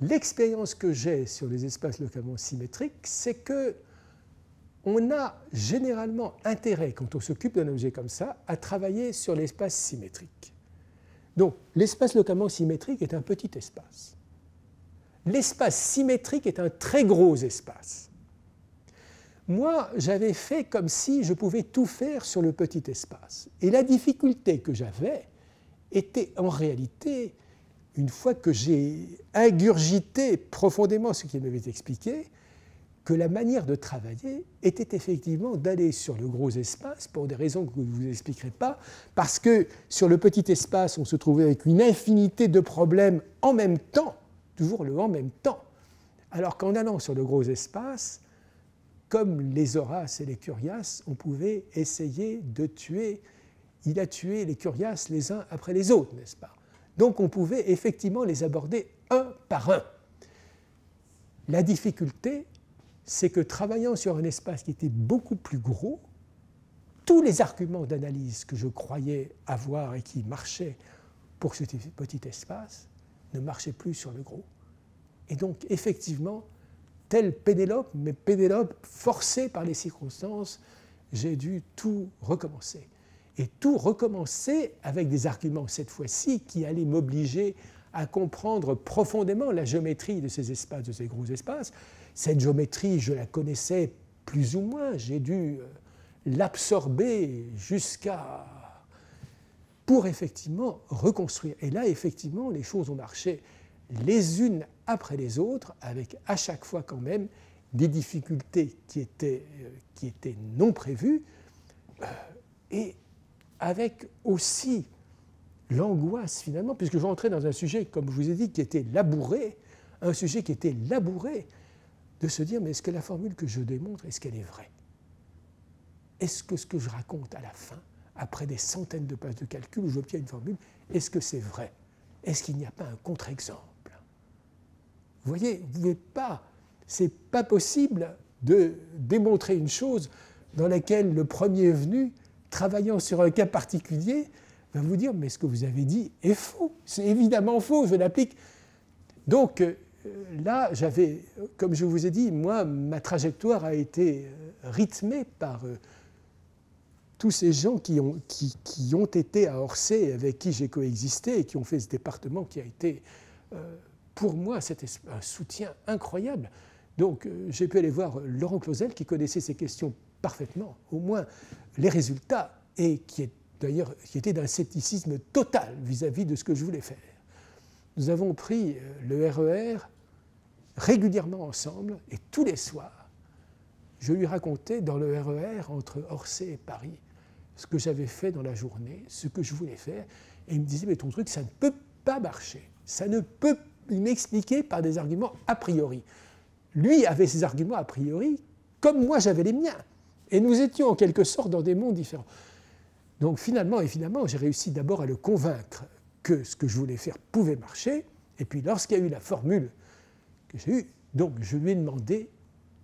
l'expérience que j'ai sur les espaces localement symétriques, c'est que on a généralement intérêt, quand on s'occupe d'un objet comme ça, à travailler sur l'espace symétrique. Donc, l'espace localement symétrique est un petit espace. L'espace symétrique est un très gros espace. Moi, j'avais fait comme si je pouvais tout faire sur le petit espace. Et la difficulté que j'avais était en réalité, une fois que j'ai ingurgité profondément ce qui m'avait expliqué, que la manière de travailler était effectivement d'aller sur le gros espace, pour des raisons que je ne vous expliquerai pas, parce que sur le petit espace, on se trouvait avec une infinité de problèmes en même temps, toujours le en même temps. Alors qu'en allant sur le gros espace, comme les Horaces et les Curias, on pouvait essayer de tuer, il a tué les Curias les uns après les autres, n'est-ce pas? Donc on pouvait effectivement les aborder un par un. La difficulté, c'est que travaillant sur un espace qui était beaucoup plus gros, tous les arguments d'analyse que je croyais avoir et qui marchaient pour ce petit espace ne marchaient plus sur le gros. Et donc, effectivement, tel Pénélope, mais Pénélope forcé par les circonstances, j'ai dû tout recommencer. Et tout recommencer avec des arguments, cette fois-ci, qui allaient m'obliger à comprendre profondément la géométrie de ces espaces, de ces gros espaces, cette géométrie, je la connaissais plus ou moins, j'ai dû euh, l'absorber jusqu'à pour effectivement reconstruire. Et là, effectivement, les choses ont marché les unes après les autres, avec à chaque fois quand même des difficultés qui étaient, euh, qui étaient non prévues, euh, et avec aussi l'angoisse finalement, puisque je rentrais dans un sujet, comme je vous ai dit, qui était labouré, un sujet qui était labouré, de se dire, mais est-ce que la formule que je démontre, est-ce qu'elle est vraie? Est-ce que ce que je raconte à la fin, après des centaines de pages de calcul où j'obtiens une formule, est-ce que c'est vrai? Est-ce qu'il n'y a pas un contre-exemple? Vous voyez, vous pouvez pas, c'est pas possible de démontrer une chose dans laquelle le premier venu, travaillant sur un cas particulier, va vous dire, mais ce que vous avez dit est faux. C'est évidemment faux, je l'applique. Donc, euh, là, j'avais, comme je vous ai dit, moi, ma trajectoire a été euh, rythmée par euh, tous ces gens qui ont, été à Orsay, avec qui j'ai coexisté et qui ont fait ce département qui a été, pour moi, c'était un soutien incroyable. Donc, j'ai pu aller voir Laurent Clausel, qui connaissait ces questions parfaitement, au moins les résultats, et qui est d'ailleurs qui était d'un scepticisme total vis à -vis de ce que je voulais faire nous avons pris le RER régulièrement ensemble et tous les soirs, je lui racontais dans le RER entre Orsay et Paris ce que j'avais fait dans la journée, ce que je voulais faire. Et il me disait, mais ton truc, ça ne peut pas marcher. Ça ne peut m'expliquer par des arguments a priori. Lui avait ses arguments a priori, comme moi j'avais les miens. Et nous étions en quelque sorte dans des mondes différents. Donc finalement, évidemment, j'ai réussi d'abord à le convaincre que ce que je voulais faire pouvait marcher. Et puis lorsqu'il y a eu la formule que j'ai eue, donc je lui ai demandé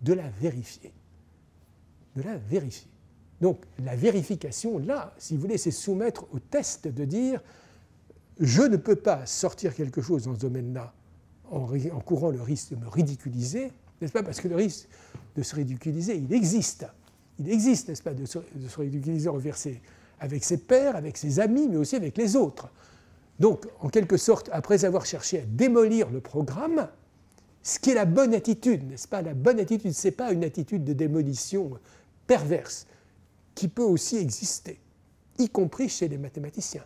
de la vérifier. De la vérifier. Donc la vérification, là, si vous voulez, c'est soumettre au test de dire je ne peux pas sortir quelque chose dans ce domaine-là en, courant le risque de me ridiculiser, n'est-ce pas? Parce que le risque de se ridiculiser, il existe. Il existe, n'est-ce pas, de se, ridiculiser avec ses pairs, avec ses amis, mais aussi avec les autres. Donc, en quelque sorte, après avoir cherché à démolir le programme, ce qui est la bonne attitude, n'est-ce pas? La bonne attitude, ce n'est pas une attitude de démolition perverse, qui peut aussi exister. y compris chez les mathématiciens.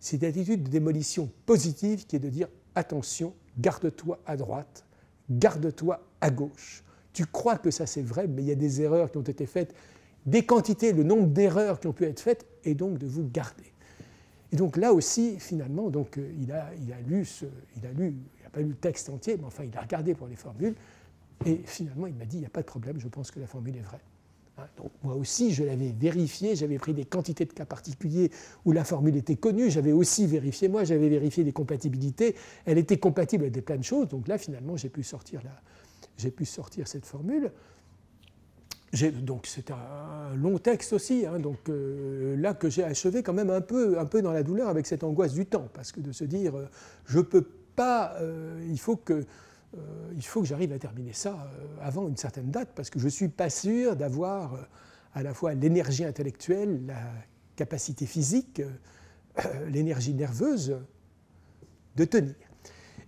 C'est une attitude de démolition positive qui est de dire attention, garde-toi à droite, garde-toi à gauche. Tu crois que ça c'est vrai, mais il y a des erreurs qui ont été faites, des quantités, le nombre d'erreurs qui ont pu être faites, et donc de vous garder. Et donc là aussi, finalement, donc, euh, il, a, il, a lu ce, il a lu, il n'a pas lu le texte entier, mais enfin il a regardé pour les formules, et finalement il m'a dit, il n'y a pas de problème, je pense que la formule est vraie. Moi aussi, je l'avais vérifié, j'avais pris des quantités de cas particuliers où la formule était connue, j'avais aussi vérifié, moi j'avais vérifié des compatibilités, elle était compatible avec plein de choses, donc là finalement j'ai pu sortir, j'ai pu sortir cette formule. Donc c'est un long texte aussi, hein, donc euh, là que j'ai achevé quand même un peu, un peu dans la douleur avec cette angoisse du temps, parce que de se dire euh, je peux pas, euh, il faut que il faut que j'arrive à terminer ça euh, avant une certaine date, parce que je ne suis pas sûr d'avoir euh, à la fois l'énergie intellectuelle, la capacité physique, l'énergie nerveuse de tenir.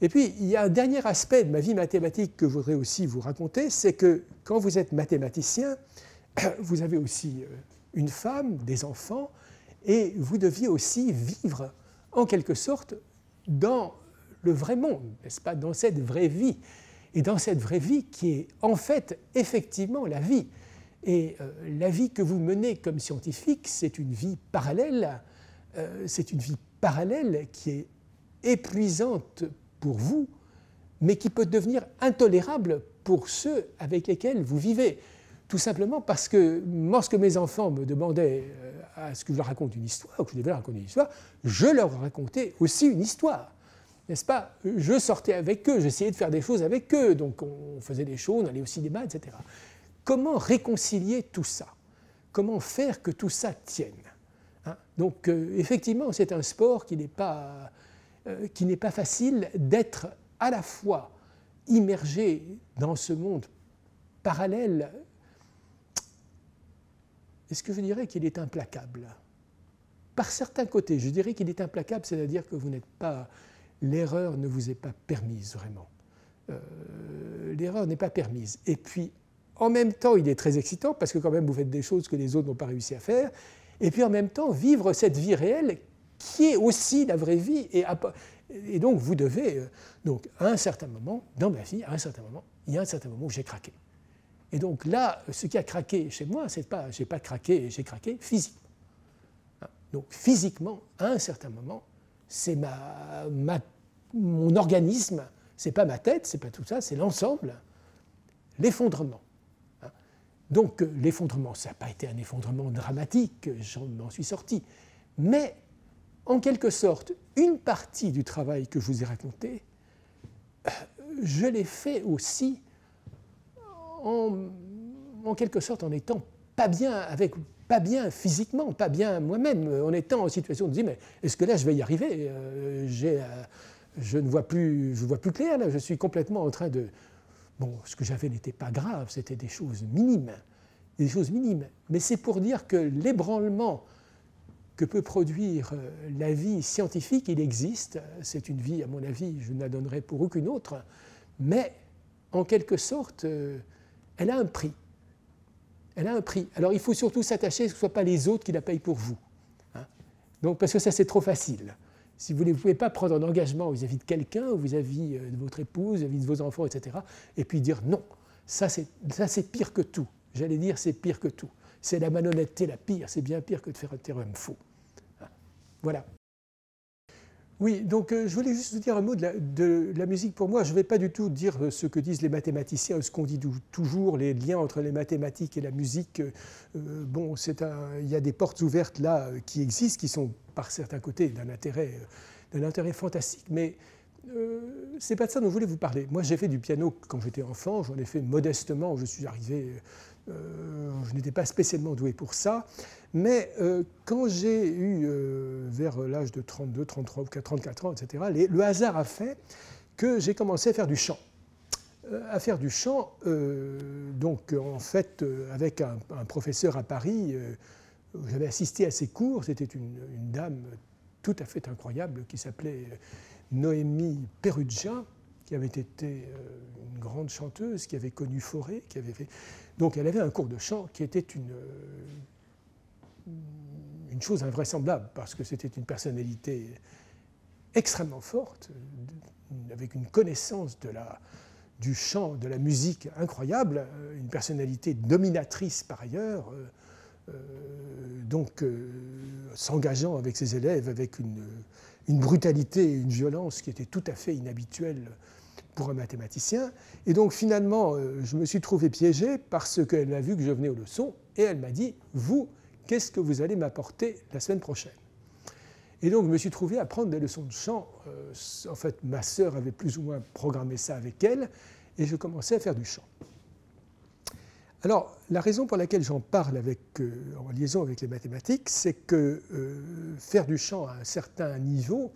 Et puis, il y a un dernier aspect de ma vie mathématique que je voudrais aussi vous raconter, c'est que quand vous êtes mathématicien, vous avez aussi une femme, des enfants, et vous deviez aussi vivre en quelque sorte dans le vrai monde, n'est-ce pas, dans cette vraie vie. Et dans cette vraie vie qui est en fait effectivement la vie. Et euh, la vie que vous menez comme scientifique, c'est une vie parallèle, euh, c'est une vie parallèle qui est épuisante pour vous, mais qui peut devenir intolérable pour ceux avec lesquels vous vivez. Tout simplement parce que lorsque mes enfants me demandaient euh, à ce que je leur raconte une histoire, ou que je devais leur raconter une histoire, je leur racontais aussi une histoire n'est-ce pas? Je sortais avec eux, j'essayais de faire des choses avec eux, donc on faisait des choses, on allait au cinéma, etc. Comment réconcilier tout ça? Comment faire que tout ça tienne? Hein? Donc euh, effectivement, c'est un sport qui n'est pas, euh, qui n'est pas facile d'être à la fois immergé dans ce monde parallèle. Est-ce que je dirais qu'il est implacable? Par certains côtés, je dirais qu'il est implacable, c'est-à-dire que vous n'êtes pas l'erreur ne vous est pas permise vraiment. Euh, l'erreur n'est pas permise. Et puis, en même temps, il est très excitant parce que quand même, vous faites des choses que les autres n'ont pas réussi à faire. Et puis, en même temps, vivre cette vie réelle qui est aussi la vraie vie. Et, donc, vous devez... Euh, donc, à un certain moment, dans ma vie, à un certain moment, il y a un certain moment où j'ai craqué. Et donc là, ce qui a craqué chez moi, c'est pas, j'ai pas craqué, j'ai craqué physiquement. Hein. Donc physiquement, à un certain moment, c'est ma, ma mon organisme, c'est pas ma tête, c'est pas tout ça, c'est l'ensemble, l'effondrement. Hein. Donc euh, l'effondrement, ça n'a pas été un effondrement dramatique, j'en m'en suis sorti, mais en quelque sorte, une partie du travail que je vous ai raconté, euh, je l'ai fait aussi en, quelque sorte en étant pas bien avec pas bien physiquement, pas bien moi-même, en étant en situation de dire est-ce que là je vais y arriver? Euh, je ne vois plus, je vois plus clair, là, je suis complètement en train de... Bon, ce que j'avais n'était pas grave, c'était des choses minimes, des choses minimes. Mais c'est pour dire que l'ébranlement que peut produire euh, la vie scientifique, il existe. C'est une vie, à mon avis, je ne la donnerai pour aucune autre, mais en quelque sorte, euh, elle a un prix. Elle a un prix. Alors il faut surtout s'attacher à ce que ce ne soit pas les autres qui la payent pour vous. Hein. Donc, parce que ça, c'est trop facile. Si vous ne pouvez pas prendre un engagement vis-à-vis de quelqu'un, vis-à-vis euh, de votre épouse, vis-à-vis de vos enfants, etc., et puis dire non, ça c'est pire que tout. J'allais dire c'est pire que tout. C'est la malhonnêteté la pire, c'est bien pire que de faire un théorème faux. Hein. Voilà. Oui, donc euh, je voulais juste vous dire un mot de la, musique. Pour moi, je ne vais pas du tout dire euh, ce que disent les mathématiciens, ce qu'on dit toujours, les liens entre les mathématiques et la musique. Euh, bon, il y a des portes ouvertes là qui existent, qui sont par certains côtés d'un intérêt, d'un intérêt fantastique, mais euh, c'est pas de ça dont je voulais vous parler. Moi, j'ai fait du piano quand j'étais enfant, j'en ai fait modestement, je suis arrivé, je n'étais pas spécialement doué pour ça. Mais euh, quand j'ai eu, euh, vers l'âge de 32, 33 ou 34 ans, etc., le hasard a fait que j'ai commencé à faire du chant. Euh, à faire du chant, donc en fait, avec un, professeur à Paris, j'avais assisté à ses cours, c'était une, dame tout à fait incroyable qui s'appelait Noémie Perugia, qui avait été une grande chanteuse, qui avait connu Forêt, qui avait fait... Donc elle avait un cours de chant qui était une une chose invraisemblable, parce que c'était une personnalité extrêmement forte, avec une connaissance de la, du chant, de la musique incroyable, une personnalité dominatrice par ailleurs, donc s'engageant avec ses élèves avec une, brutalité et une violence qui étaient tout à fait inhabituelles pour un mathématicien. Et donc finalement, euh, je me suis trouvé piégé parce qu'elle a vu que je venais aux leçons et elle m'a dit, vous, qu'est-ce que vous allez m'apporter la semaine prochaine? Et donc je me suis trouvé à prendre des leçons de chant. Euh, en fait, ma sœur avait plus ou moins programmé ça avec elle et je commençais à faire du chant. Alors, la raison pour laquelle j'en parle euh, en liaison avec les mathématiques, c'est que faire du chant à un certain niveau,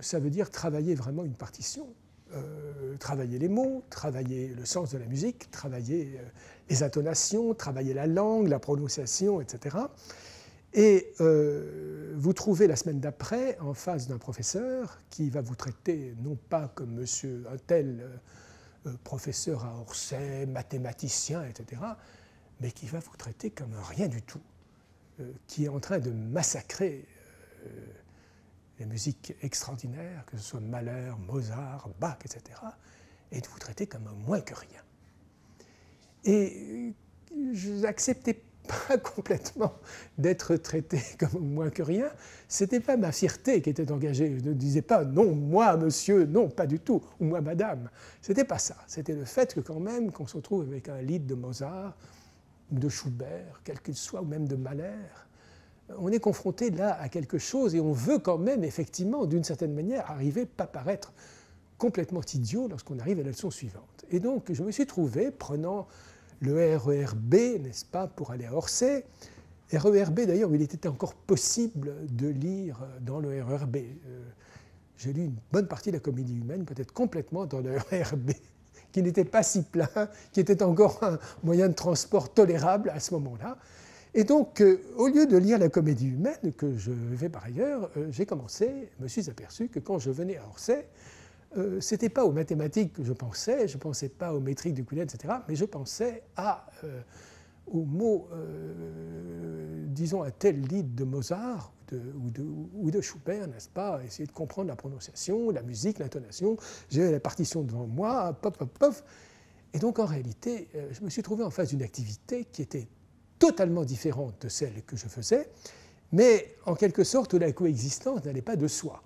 ça veut dire travailler vraiment une partition. Euh, travailler les mots, travailler le sens de la musique, travailler euh, les intonations, travailler la langue, la prononciation, etc. Et euh, vous trouvez la semaine d'après en face d'un professeur qui va vous traiter non pas comme monsieur un tel professeur à Orsay, mathématicien, etc., mais qui va vous traiter comme rien du tout, qui est en train de massacrer les musiques extraordinaires, que ce soit Mahler, Mozart, Bach, etc., et de vous traiter comme moins que rien. Et je n'acceptais pas complètement d'être traité comme moins que rien. Ce n'était pas ma fierté qui était engagée. Je ne disais pas non, moi, monsieur, non, pas du tout, ou moi, madame. C'était pas ça. C'était le fait que quand même qu'on se retrouve avec un lied de Mozart, de Schubert, quel qu'il soit, ou même de Mahler, on est confronté là à quelque chose et on veut quand même effectivement, d'une certaine manière, arriver, pas paraître complètement idiot lorsqu'on arrive à la leçon suivante. Et donc je me suis trouvé prenant le RERB, n'est-ce pas, pour aller à Orsay. RERB d'ailleurs, il était encore possible de lire dans le RERB. Euh, j'ai lu une bonne partie de la comédie humaine, peut-être complètement dans le RERB, qui n'était pas si plein, qui était encore un moyen de transport tolérable à ce moment-là. Et donc, euh, au lieu de lire la comédie humaine, que je fais par ailleurs, euh, j'ai commencé, me suis aperçu que quand je venais à Orsay, euh, ce n'était pas aux mathématiques que je pensais, je ne pensais pas aux métriques de Coulet, etc., mais je pensais à, aux mots, disons, à tel lit de Mozart ou, de, ou, de, Schubert, n'est-ce pas Essayer de comprendre la prononciation, la musique, l'intonation. J'ai la partition devant moi, pop, pop, pop. Et donc, en réalité, je me suis trouvé en face d'une activité qui était totalement différente de celle que je faisais, mais en quelque sorte la coexistence n'allait pas de soi,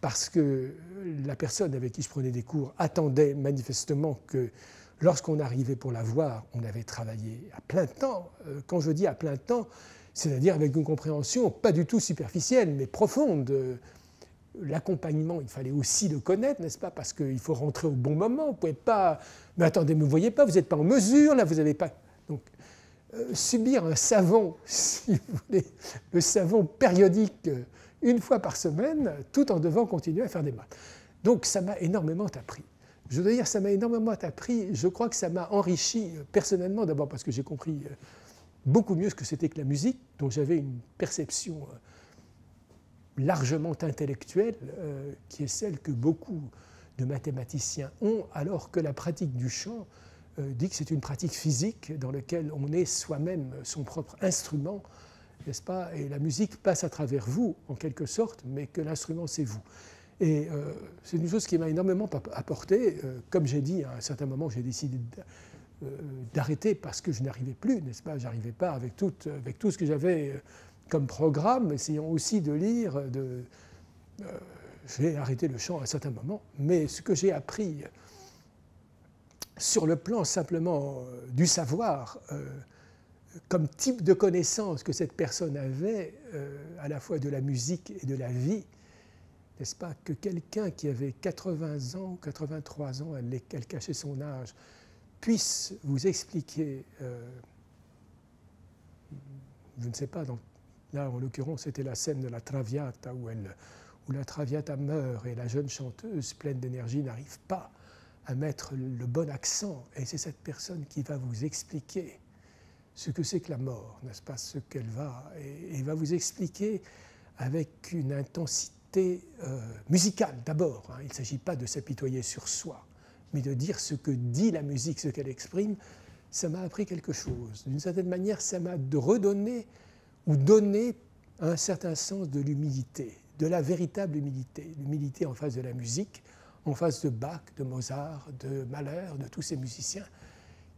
parce que la personne avec qui je prenais des cours attendait manifestement que lorsqu'on arrivait pour la voir, on avait travaillé à plein temps. Euh, quand je dis à plein temps, c'est-à-dire avec une compréhension pas du tout superficielle, mais profonde. L'accompagnement, il fallait aussi le connaître, n'est-ce pas Parce qu'il faut rentrer au bon moment. Vous ne pouvez pas. Mais attendez, ne me voyez pas, vous n'êtes pas en mesure, là, vous n'avez pas. Donc, euh, subir un savon, si vous voulez, le savon périodique euh, une fois par semaine, tout en devant continuer à faire des maths. Donc ça m'a énormément appris. Je dois dire, ça m'a énormément appris. Je crois que ça m'a enrichi euh, personnellement, d'abord parce que j'ai compris beaucoup mieux ce que c'était que la musique, dont j'avais une perception largement intellectuelle, qui est celle que beaucoup de mathématiciens ont, alors que la pratique du chant euh, dit que c'est une pratique physique dans laquelle on est soi-même son propre instrument, n'est-ce pas Et la musique passe à travers vous, en quelque sorte, mais que l'instrument, c'est vous. Et euh, c'est une chose qui m'a énormément apporté. Euh, comme j'ai dit, à un certain moment, j'ai décidé d'arrêter parce que je n'arrivais plus, n'est-ce pas J'arrivais pas avec tout, avec tout ce que j'avais comme programme, essayant aussi de lire. De, j'ai arrêté le chant à un certain moment, mais ce que j'ai appris sur le plan simplement euh, du savoir, euh, comme type de connaissance que cette personne avait, euh, à la fois de la musique et de la vie, n'est-ce pas, que quelqu'un qui avait 80 ans, 83 ans, elle, cachait son âge, puisse vous expliquer, je ne sais pas, là en l'occurrence c'était la scène de la Traviata où la Traviata meurt et la jeune chanteuse pleine d'énergie n'arrive pas à mettre le bon accent, et c'est cette personne qui va vous expliquer ce que c'est que la mort, n'est-ce pas, ce qu'elle va, et, va vous expliquer avec une intensité euh, musicale d'abord. Hein. Il ne s'agit pas de s'apitoyer sur soi, mais de dire ce que dit la musique, ce qu'elle exprime. Ça m'a appris quelque chose. D'une certaine manière, ça m'a redonné ou donné un certain sens de l'humilité, de la véritable humilité, l'humilité en face de la musique, en face de Bach, de Mozart, de Mahler, de tous ces musiciens,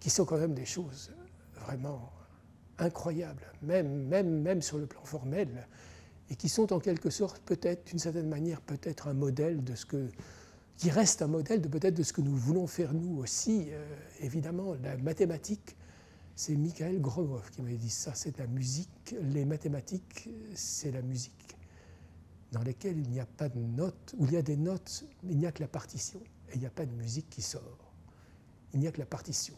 qui sont quand même des choses vraiment incroyables, même, même, même sur le plan formel, et qui sont en quelque sorte peut-être, d'une certaine manière, peut-être un modèle de ce que, qui reste un modèle de peut-être de ce que nous voulons faire nous aussi. Euh, évidemment, la mathématique, c'est Michael Gromov qui m'avait dit ça, c'est la musique, les mathématiques, c'est la musique dans lesquelles il n'y a pas de notes, où il y a des notes, il n'y a que la partition, et il n'y a pas de musique qui sort. Il n'y a que la partition.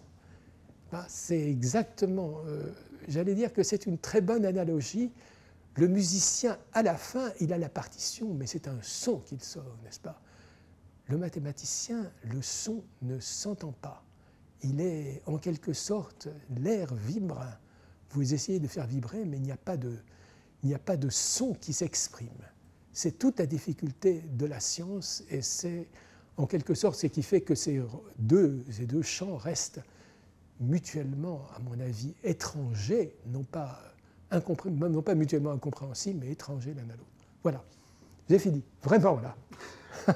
Bah, c'est exactement, euh, j'allais dire que c'est une très bonne analogie. Le musicien, à la fin, il a la partition, mais c'est un son qu'il sort, n'est-ce pas? Le mathématicien, le son ne s'entend pas. Il est en quelque sorte, l'air vibre. Vous essayez de faire vibrer, mais il n'y a pas de, il n'y a pas de son qui s'exprime. C'est toute la difficulté de la science et c'est en quelque sorte ce qui fait que ces deux, ces deux champs restent mutuellement, à mon avis, étrangers, non pas, non pas mutuellement incompréhensibles, mais étrangers l'un à l'autre. Voilà, j'ai fini, vraiment là.